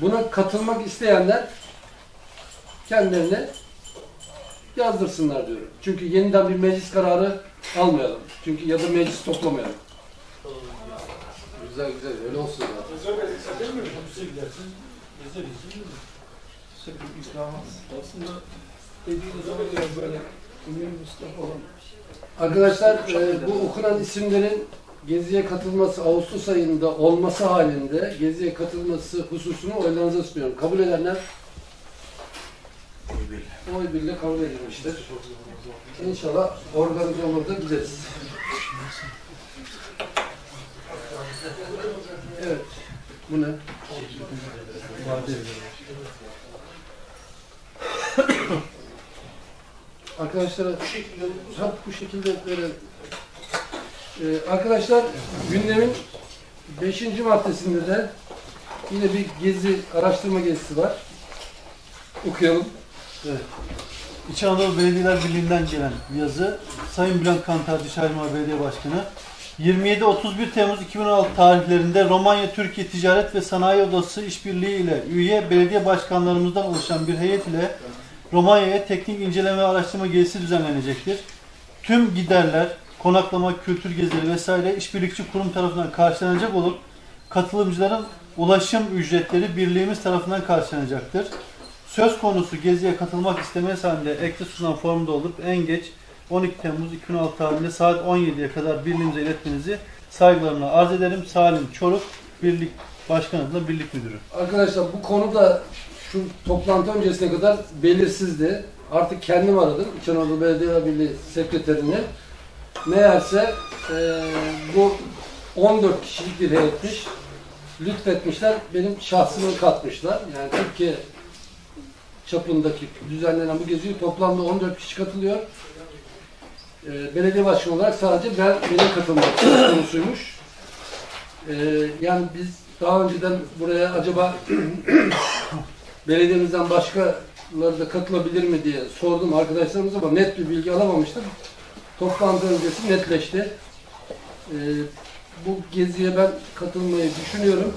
buna katılmak isteyenler kendilerine yazdırsınlar diyorum. Çünkü yeniden bir meclis kararı almayalım. Çünkü ya da meclis toplamayalım. Güzel güzel öyle olsun zaten.
Özel belirse değil mi?
Aslında dediğiniz zaman yani böyle Ünlü Mustafa olan
Arkadaşlar e, bu okunan isimlerin geziye katılması Ağustos ayında olması halinde geziye katılması hususunu oylarınıza sunuyorum. Kabul edenler oy birliğiyle kabul edilmiştir. İnşallah organize olur da gideriz. Evet. Bu ne? Arkadaşlara Ha, bu şekilde böyle Ee, arkadaşlar gündemin 5. maddesinde de yine bir gezi, araştırma gezisi var. Okuyalım.
İç Anadolu Belediyeler Birliği'nden gelen yazı Sayın Bülent Kantar Dışarıma Belediye Başkanı 27-31 Temmuz 2016 tarihlerinde Romanya Türkiye Ticaret ve Sanayi Odası işbirliği ile üye belediye başkanlarımızdan oluşan bir heyet ile Romanya'ya teknik inceleme ve araştırma gezisi düzenlenecektir. Tüm giderler, konaklama, kültür gezileri vesaire işbirlikçi kurum tarafından karşılanacak olup katılımcıların ulaşım ücretleri birliğimiz tarafından karşılanacaktır. Söz konusu geziye katılmak istemesi halinde ekli sunulan formda olup en geç 12 Temmuz 2016 tarihinde saat 17'ye kadar birliğimize iletmenizi saygılarımla arz ederim. Salim Çoruk, Birlik Başkanı adına Birlik Müdürü.
Arkadaşlar bu konuda şu toplantı öncesine kadar belirsizdi. Artık kendim aradım İç Anadolu Belediyeler Birliği sekreterini. Meğerse eee, bu 14 kişilik bir heyetmiş. Lütfetmişler, benim şahsımı katmışlar. Yani Türkiye çapındaki düzenlenen bu geziye toplamda 14 kişi katılıyor. Eee, belediye başkanı olarak sadece ben benim katılmak konusuymuş. Eee, yani biz daha önceden buraya acaba belediyemizden başkaları da katılabilir mi diye sordum arkadaşlarımıza ama net bir bilgi alamamıştım. Toplantı öncesi netleşti. Ee, bu geziye ben katılmayı düşünüyorum.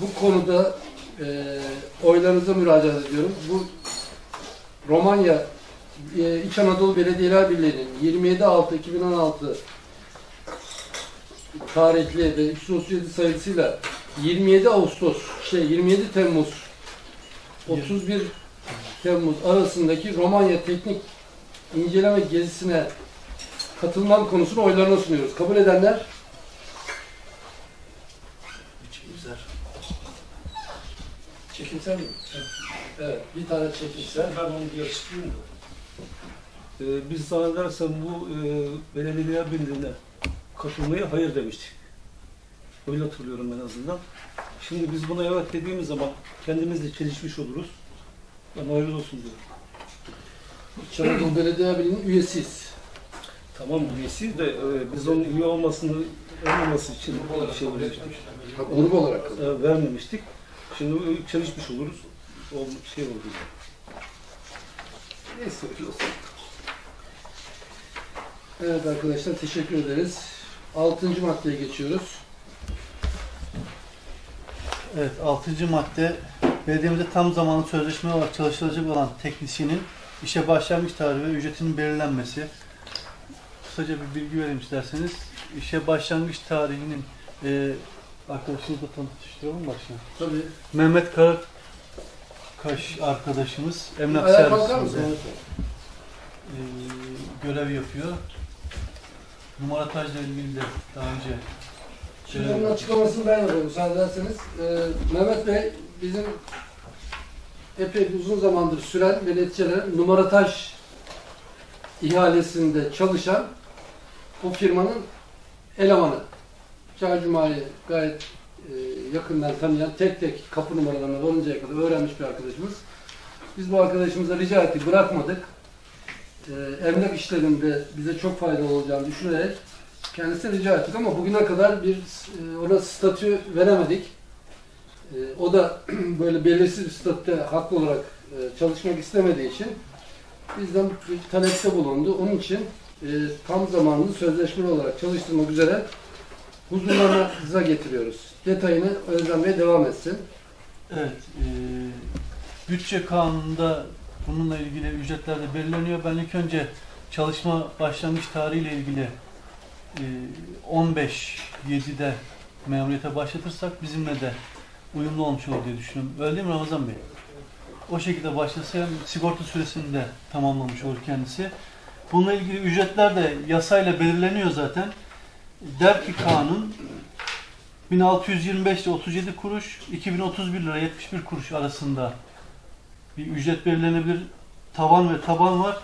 Bu konuda e, oylarınıza müracaat ediyorum. Bu Romanya e, İç Anadolu Belediyeler Birliği'nin 27.6.2016 tarihli ve 337 sayısıyla 27 Ağustos, şey 27 Temmuz 31 Temmuz arasındaki Romanya Teknik İnceleme Gezisine katılmam konusunu oylarına sunuyoruz. Kabul edenler çekimsel mi? Evet, bir tane çekimsel.
ben onu bir açıklayayım da. Ee, biz zannedersem bu e, belediyeler birliğine katılmaya hayır demiştik. Öyle hatırlıyorum en azından. Şimdi biz buna evet dediğimiz zaman kendimizle çelişmiş oluruz. Ben hayırlı olsun diyorum.
İç Anadolu Belediyeler Birliği'nin üyesiyiz.
Tamam üyesi de e, biz onun üye olmasını olmaması için bir şey vermiştik.
Grup olarak.
E, vermemiştik. Şimdi çalışmış oluruz. O şey oldu.
Neyse öyle olsun. Evet arkadaşlar teşekkür ederiz. Altıncı maddeye geçiyoruz.
Evet, 6. madde belediyemizde tam zamanlı sözleşme olarak çalıştırılacak olan teknisyenin işe başlangıç tarihi ve ücretinin belirlenmesi. Kısaca bir bilgi vereyim isterseniz. İşe başlangıç tarihinin e, arkadaşımızla tanıştıralım başına.
Tabii.
Mehmet Karakaş arkadaşımız emlak servisinde e, görev yapıyor. Numaratajla ilgili de daha önce
Şimdi onun açıklamasını ben yapayım müsaade ederseniz. Ee, Mehmet Bey bizim epey uzun zamandır süren ve neticede numarataj ihalesinde çalışan o firmanın elemanı. Çağ Cuma'yı gayet e, yakından tanıyan, tek tek kapı numaralarına varıncaya kadar öğrenmiş bir arkadaşımız. Biz bu arkadaşımıza rica ettik, bırakmadık. Ee, emlak işlerinde bize çok faydalı olacağını düşünerek kendisine rica ettik ama bugüne kadar bir e, ona statü veremedik. E, O da böyle belirsiz bir statüde haklı olarak e, çalışmak istemediği için bizden bir talepte bulundu. Onun için e, tam zamanlı sözleşmeli olarak çalıştırmak üzere huzurlarınıza getiriyoruz. Detayını Özlem Bey devam etsin.
Evet, e, bütçe kanununda bununla ilgili ücretler de belirleniyor. Ben ilk önce çalışma başlangıç tarihiyle ilgili e, 15.7'de memuriyete başlatırsak bizimle de uyumlu olmuş olur diye düşünüyorum. Öyle değil mi Ramazan Bey? O şekilde başlasa hem sigorta süresini de tamamlamış olur kendisi. Bununla ilgili ücretler de yasayla belirleniyor zaten. Der ki kanun 1625 ile 37 kuruş, 2031 lira 71 kuruş arasında bir ücret belirlenebilir. Tavan ve taban var.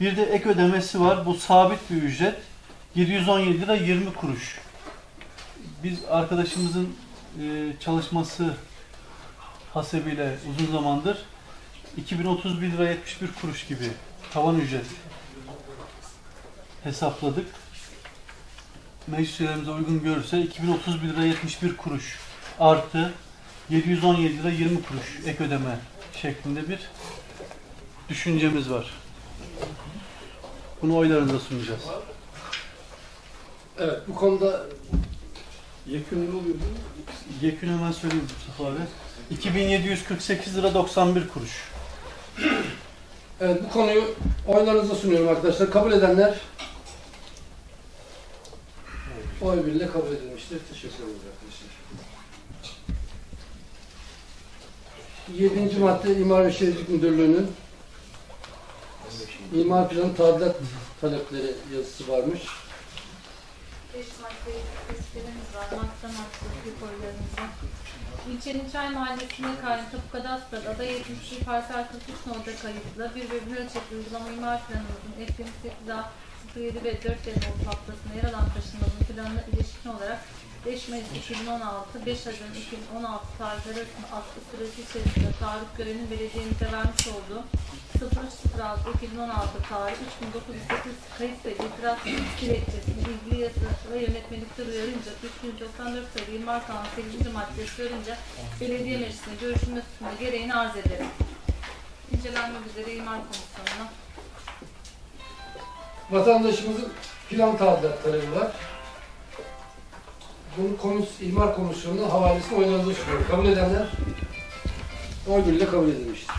Bir de ek ödemesi var. Bu sabit bir ücret. 717 lira 20 kuruş. Biz arkadaşımızın e, çalışması hasebiyle uzun zamandır 2031 lira 71 kuruş gibi tavan ücret hesapladık meclis üyelerimize uygun görürse 2031 lira 71 kuruş artı 717 lira 20 kuruş ek ödeme şeklinde bir düşüncemiz var. Bunu oylarınıza sunacağız.
Evet, bu konuda
yekün ne oluyor?
Yekün hemen söyleyeyim Mustafa abi. 2748 lira 91 kuruş.
Evet, bu konuyu oylarınıza sunuyorum arkadaşlar. Kabul edenler oy birle kabul edilmiştir. Teşekkür ederim. 7. madde İmar ve Şehircilik Müdürlüğü'nün imar planı tadilat talepleri yazısı varmış.
Beş maddeyi tespitlerimiz var. Madde madde koyularımızda. İlçenin Çay Mahallesi'ne karşı Tapu Kadastra'da ada 72 parsel 43 nolda kayıtlı bir bölümün ölçekli uygulama imar planımızın FM 8A 07 ve 4 demo haftasında yer alan taşınmanın planına ilişkin olarak 5 Mayıs 2016, 5 Haziran 2016 tarihleri aslı süresi içerisinde Tarık Gören'in belediyemize vermiş olduğu 0306 2016 tarih 3908 kayıt ve itiraz dilekçesini ilgili yasa ve yönetmelikte uyarınca 394 sayılı İmar Kanunu 8. maddesi görünce belediye meclisine görüşülmesinde gereğini arz ederim. İncelenmek üzere İmar Komisyonu'na
Vatandaşımızın plan tadilat var. Bunu komis, İmar Komisyonu'nun havalesini oylarınıza sunuyorum. Kabul edenler oy birliğiyle kabul edilmiştir.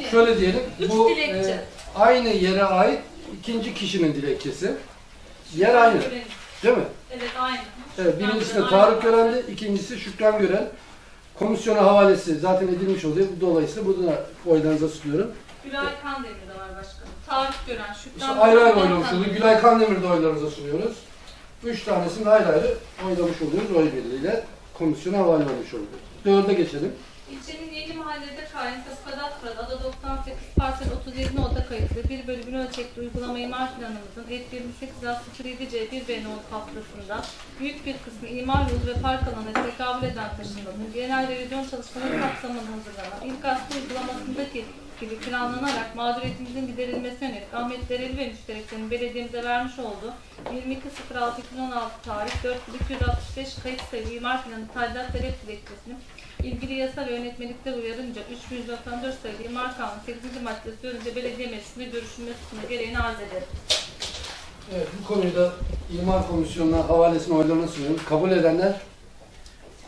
Ee.
Şöyle diyelim, bu
dilekçe.
e, aynı yere ait ikinci kişinin dilekçesi. Yer aynı, değil mi?
Evet aynı.
Evet, birincisi de. Tarık Gören'di, ikincisi Şükran Gören. Komisyona havalesi zaten edilmiş oluyor. Dolayısıyla bunu da oylarınıza sunuyorum.
Gülay Kandemir de var başkanım. Tarık Gören, Şükran
İşte ayrı ayrı
Gören,
oylamış
Kandemir.
oluyor. Gülay Kandemir'i de oylarınıza sunuyoruz. Üç tanesini ayrı ayrı oylamış oluyoruz oy birliğiyle. Komisyona havale olmuş oluyor. Dörde geçelim.
İlçenin yeni mahallede kaynaklı Kadastra'da ada 98 parsel 37 nota kayıtlı bir bölümün ölçekli uygulama imar planımızın F28 07C 1B not haftasında büyük bir kısmı imar yolu ve park alanına tekabül eden taşınmanın genel revizyon çalışmaları kapsamında hazırlanan ilk aslı uygulamasındaki ilgili planlanarak mağduriyetimizin giderilmesine yönelik Ahmet Dereli ve müştereklerin belediyemize vermiş olduğu 22.06.2016 tarih 4265 kayıt sayılı imar planı tadilat talep dilekçesinin ilgili yasa ve yönetmelikte uyarınca 3194 sayılı imar kanunu 8. maddesi önce belediye meclisinde görüşülmesi gereğini arz ederim.
Evet, bu konuyu da İmar Komisyonu'na havalesini oylarına sunuyoruz. Kabul edenler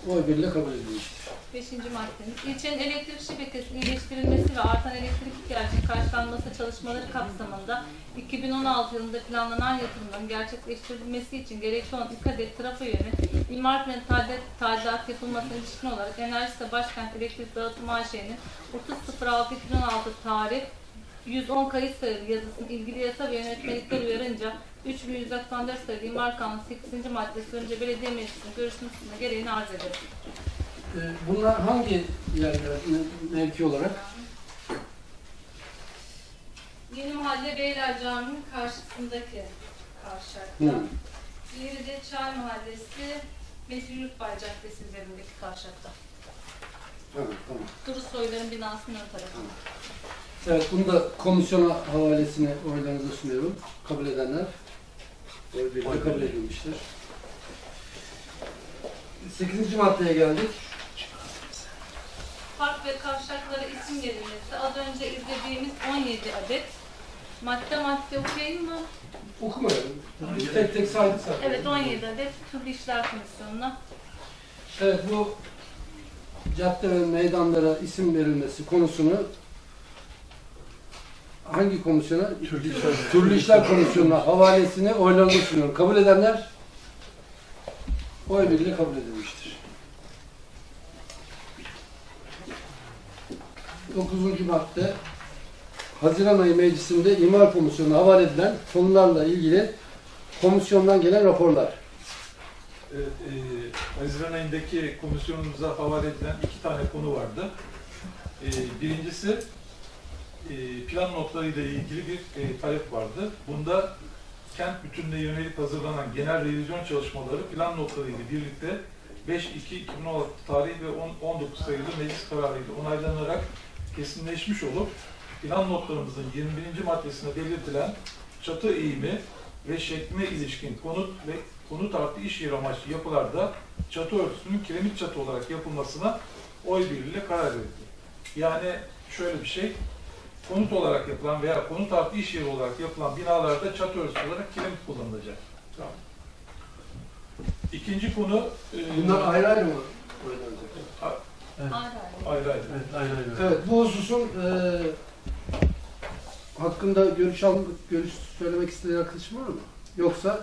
oy birliğiyle kabul edilmiştir.
Beşinci maddemiz, ilçenin elektrik şebekesinin iyileştirilmesi ve artan elektrik ihtiyacının karşılanması çalışmaları kapsamında 2016 yılında planlanan yatırımların gerçekleştirilmesi için gerekli olan ilk adet trafo yönü imar planı tadilat, yapılmasına ilişkin olarak Enerjisa Başkent Elektrik Dağıtım AŞ'nin 30.06.2016 tarih 110 kayıt sayılı yazısının ilgili yasa ve yönetmelikler uyarınca 3194 sayılı imar kanunu 8. maddesi önce belediye meclisinin görüşmesine gereğini arz ederim.
Ee, Bunlar hangi yerler, me- mevki olarak?
Yeni Mahalle Beyler Camii'nin karşısındaki kavşakta.
Hı.
Diğeri de Çay Mahallesi Mesih Yurtbay Caddesi üzerindeki kavşakta.
Evet, tamam.
Duru Soylar'ın binasının ön tarafında.
Evet, bunu da komisyona havalesini oylarınıza sunuyorum. Kabul edenler oy birliğiyle kabul edilmiştir. Sekizinci maddeye geldik.
Kavşaklara isim verilmesi. Az önce izlediğimiz 17 adet. Madde madde okuyayım mı?
Okumayalım. Tek tek saydık zaten.
Evet 17 adet Türlü İşler Komisyonu'na.
Evet, bu cadde ve meydanlara isim verilmesi konusunu hangi komisyona?
Türlü İşler.
Türlü İşler Komisyonu'na havalesini oylarına sunuyorum. Kabul edenler oy birliğiyle kabul edilmiştir. Dokuzuncu madde Haziran ayı meclisinde İmar Komisyonu'na havale edilen konularla ilgili komisyondan gelen raporlar.
Evet, e, Haziran ayındaki komisyonumuza havale edilen iki tane konu vardı. E, birincisi e, plan notlarıyla ilgili bir e, talep vardı. Bunda kent bütününe yönelik hazırlanan genel revizyon çalışmaları plan notlarıyla birlikte 5-2-2016 tarihi ve 10 19 sayılı meclis kararıyla onaylanarak kesinleşmiş olup plan notlarımızın 21. maddesinde belirtilen çatı eğimi ve şekline ilişkin konut ve konut artı iş yeri amaçlı yapılarda çatı örtüsünün kiremit çatı olarak yapılmasına oy birliğiyle karar verildi. Yani şöyle bir şey, konut olarak yapılan veya konut artı iş yeri olarak yapılan binalarda çatı örtüsü olarak kiremit kullanılacak. Tamam. İkinci konu... e,
Bunlar ayrı ayrı mı oylanacak?
Ayrı ayrı.
ayrı ayrı.
Evet, ayrı ayrı.
Evet, bu hususun e, hakkında görüş al, görüş söylemek isteyen arkadaşım var mı? Yoksa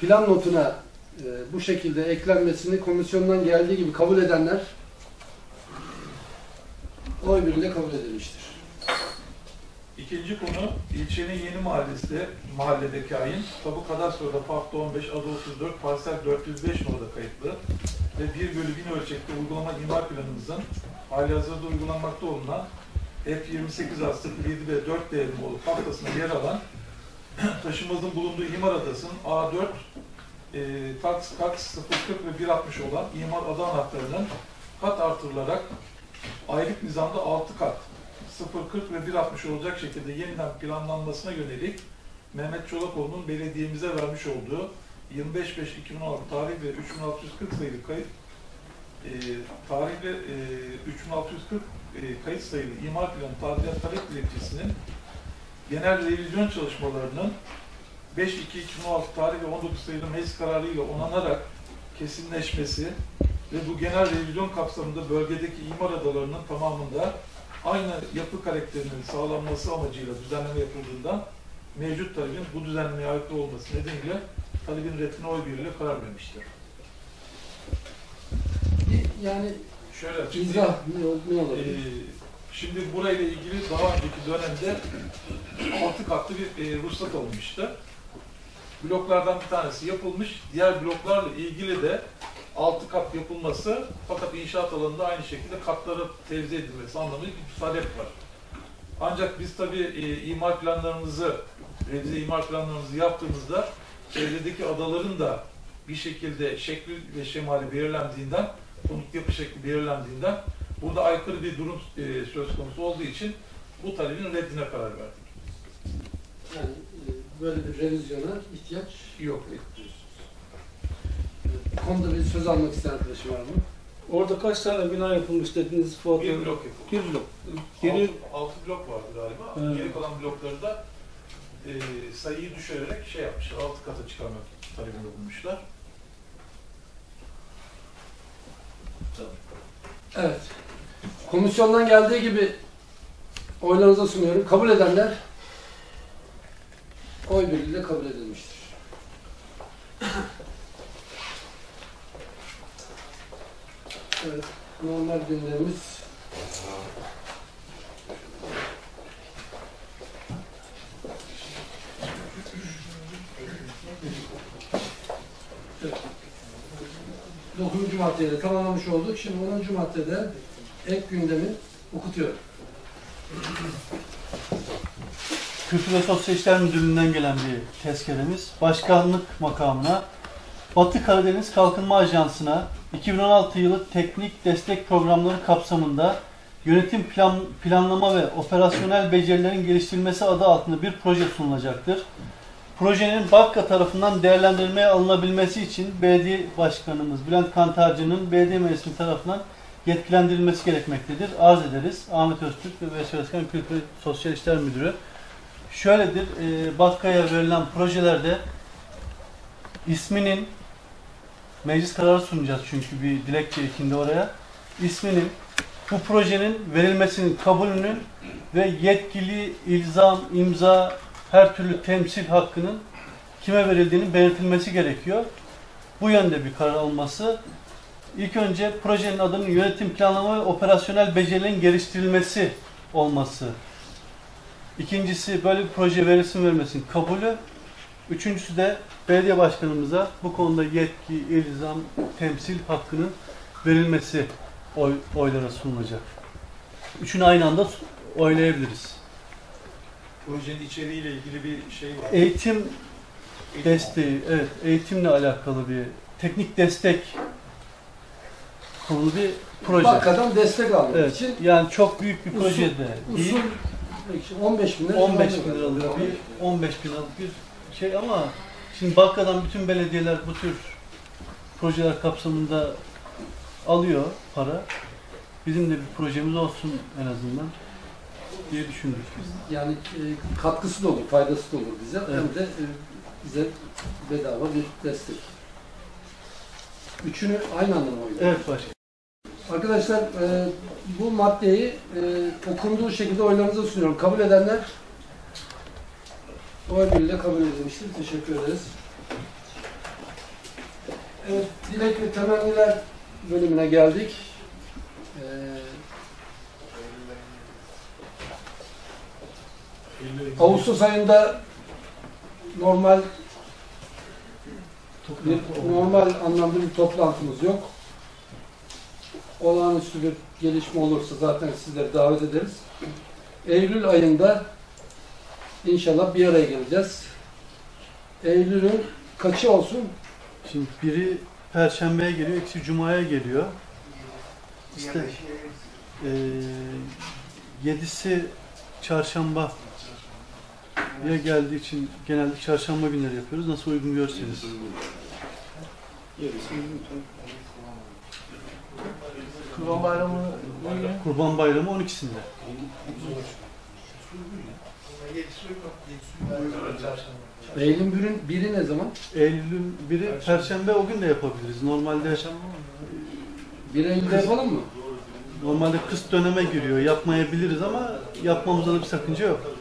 plan notuna e, bu şekilde eklenmesini komisyondan geldiği gibi kabul edenler oy birliğiyle kabul edilmiştir.
İkinci konu, ilçenin yeni mahallesi, mahalledeki ayın, tabu kadastroda parkta 15, adı 34, parsel 405 numaralı kayıtlı ve 1 bölü 1000 ölçekte uygulama imar planımızın hali hazırda uygulanmakta olunan F28 A 07 ve 4 değerli olup haftasında yer alan taşımızın bulunduğu imar adasının A4 e, taks, kaks 040 ve 160 olan imar ada anahtarının kat artırılarak aylık nizamda 6 kat 0.40 ve 1.60 olacak şekilde yeniden planlanmasına yönelik Mehmet Çolakoğlu'nun belediyemize vermiş olduğu 25.5.2016 tarih ve 3640 sayılı kayıt e, tarih ve e, 3640 e, kayıt sayılı imar planı tadilat talep dilekçesinin genel revizyon çalışmalarının 5.2.2016 tarih ve 19 sayılı meclis kararıyla onanarak kesinleşmesi ve bu genel revizyon kapsamında bölgedeki imar adalarının tamamında aynı yapı karakterinin sağlanması amacıyla düzenleme yapıldığından mevcut talebin bu düzenlemeye aykırı olması nedeniyle talebin reddine oy birliğiyle karar vermiştir.
Yani
Şöyle şimdi,
izah ne, ne
e,
olabilir?
şimdi burayla ilgili daha önceki dönemde altı katlı bir e, ruhsat alınmıştı. Bloklardan bir tanesi yapılmış. Diğer bloklarla ilgili de altı kat yapılması fakat inşaat alanında aynı şekilde katları tevzi edilmesi anlamında bir talep var. Ancak biz tabii e, imar planlarımızı, revize imar planlarımızı yaptığımızda çevredeki adaların da bir şekilde şekli ve şemali belirlendiğinden, konut yapı şekli belirlendiğinden burada aykırı bir durum e, söz konusu olduğu için bu talebin reddine karar verdik.
Yani e, böyle bir revizyona ihtiyaç yok. Bu konuda bir söz almak isteyen arkadaşım var mı?
Orada kaç tane bina yapılmış dediniz Fuat
Bir blok yapıldı.
Bir blok. Geri
Altı, altı blok vardı galiba.
Evet.
Geri kalan blokları da e, sayıyı düşürerek şey yapmışlar, altı kata çıkarma talebinde bulmuşlar. Tamam.
Evet. Komisyondan geldiği gibi oylarınıza sunuyorum. Kabul edenler oy birliğiyle kabul edilmiştir. Evet, normal günlerimiz 9. maddeyi de tamamlamış olduk. Şimdi 10. maddede ek gündemi okutuyorum.
Kültür ve Sosyal İşler Müdürlüğü'nden gelen bir tezkeremiz. Başkanlık makamına, Batı Karadeniz Kalkınma Ajansı'na 2016 yılı teknik destek programları kapsamında yönetim plan, planlama ve operasyonel becerilerin geliştirilmesi adı altında bir proje sunulacaktır. Projenin BAKKA tarafından değerlendirmeye alınabilmesi için belediye başkanımız Bülent Kantarcı'nın belediye meclisi tarafından yetkilendirilmesi gerekmektedir. Arz ederiz. Ahmet Öztürk ve Başkan Kültür ve Sosyal İşler Müdürü. Şöyledir, e, BAKKA'ya verilen projelerde isminin meclis kararı sunacağız çünkü bir dilekçe ekinde oraya. İsminin bu projenin verilmesinin kabulünün ve yetkili ilzam, imza, her türlü temsil hakkının kime verildiğinin belirtilmesi gerekiyor. Bu yönde bir karar alması. İlk önce projenin adının yönetim planlama ve operasyonel becerilerin geliştirilmesi olması. İkincisi böyle bir proje verilsin vermesin kabulü. Üçüncüsü de belediye başkanımıza bu konuda yetki, ilzam, temsil hakkının verilmesi oy, oylara sunulacak. Üçünü aynı anda oylayabiliriz.
Projenin içeriğiyle ilgili bir şey var.
Eğitim
Eğitim
desteği, evet eğitimle alakalı bir teknik destek konulu bir proje.
Bakkadan destek almak
Evet,
için
yani çok büyük bir
Usul-
proje de değil.
usul 15 bin lira
15
civarında
bin liralık bir 15 bin liralık bir şey ama şimdi Bakka'dan bütün belediyeler bu tür projeler kapsamında alıyor para. Bizim de bir projemiz olsun en azından diye düşündük biz.
Yani e, katkısı da olur, faydası da olur bize. Hem
Evet.
de e, bize bedava bir destek. Üçünü aynı anda mı oynuyoruz?
Evet başkanım.
Arkadaşlar e, bu maddeyi e, okunduğu şekilde oylarınıza sunuyorum. Kabul edenler oy birliğiyle kabul edilmiştir. Teşekkür ederiz. Evet, dilek ve temenniler bölümüne geldik. E, Ağustos ayında normal bir normal anlamda bir toplantımız yok. Olağanüstü bir gelişme olursa zaten sizleri davet ederiz. Eylül ayında inşallah bir araya geleceğiz. Eylül'ün kaçı olsun?
Şimdi biri Perşembe'ye geliyor, ikisi Cuma'ya geliyor. İşte eee yedisi Çarşamba ya geldiği için genelde çarşamba günleri yapıyoruz. Nasıl uygun görseniz.
Kurban Bayramı
Kurban Bayramı 12'sinde.
Eylül'ün biri, biri ne zaman?
Eylül'ün biri Perşembe o gün de yapabiliriz. Normalde
1 Eylül'de yapalım mı?
normalde kış döneme giriyor. Yapmayabiliriz ama yapmamızda da bir sakınca yok.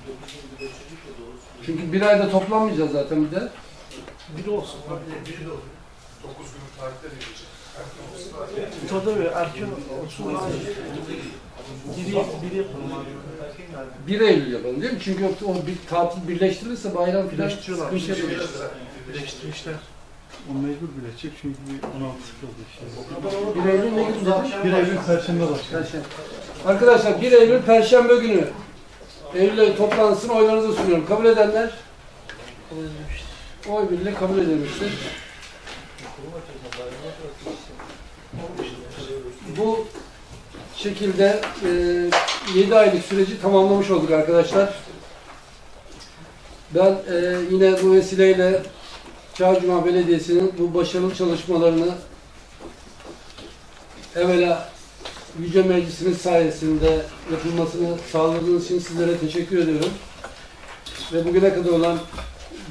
Çünkü bir ayda toplanmayacağız zaten bir de.
biri olsun.
9 günlük tarihte verecek.
Tabii erken olsun. Biri, biri yapalım abi.
1 Eylül yapalım değil mi? Çünkü o, o bir tatil birleştirilirse bayram filan yapabilir.
Birleştirmişler.
O mecbur bilecek çünkü bir 16 kaldı işte.
1 Eylül ne gün zaten?
1 Eylül Perşembe başlıyor.
Perşembe. Arkadaşlar 1 Eylül Perşembe günü Eylül ayı toplantısını oylarınıza sunuyorum. Kabul edenler oy birliğiyle kabul edilmiştir. Bu şekilde e, 7 aylık süreci tamamlamış olduk arkadaşlar. Ben e, yine bu vesileyle Çağcuma Belediyesi'nin bu başarılı çalışmalarını evvela Yüce Meclisimiz sayesinde yapılmasını sağladığınız için sizlere teşekkür ediyorum. Ve bugüne kadar olan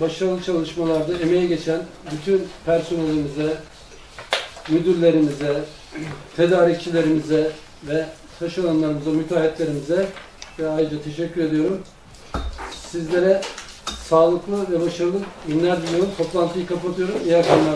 başarılı çalışmalarda emeği geçen bütün personelimize, müdürlerimize, tedarikçilerimize ve taşeronlarımıza, müteahhitlerimize ve ayrıca teşekkür ediyorum. Sizlere sağlıklı ve başarılı günler diliyorum. Toplantıyı kapatıyorum. İyi akşamlar.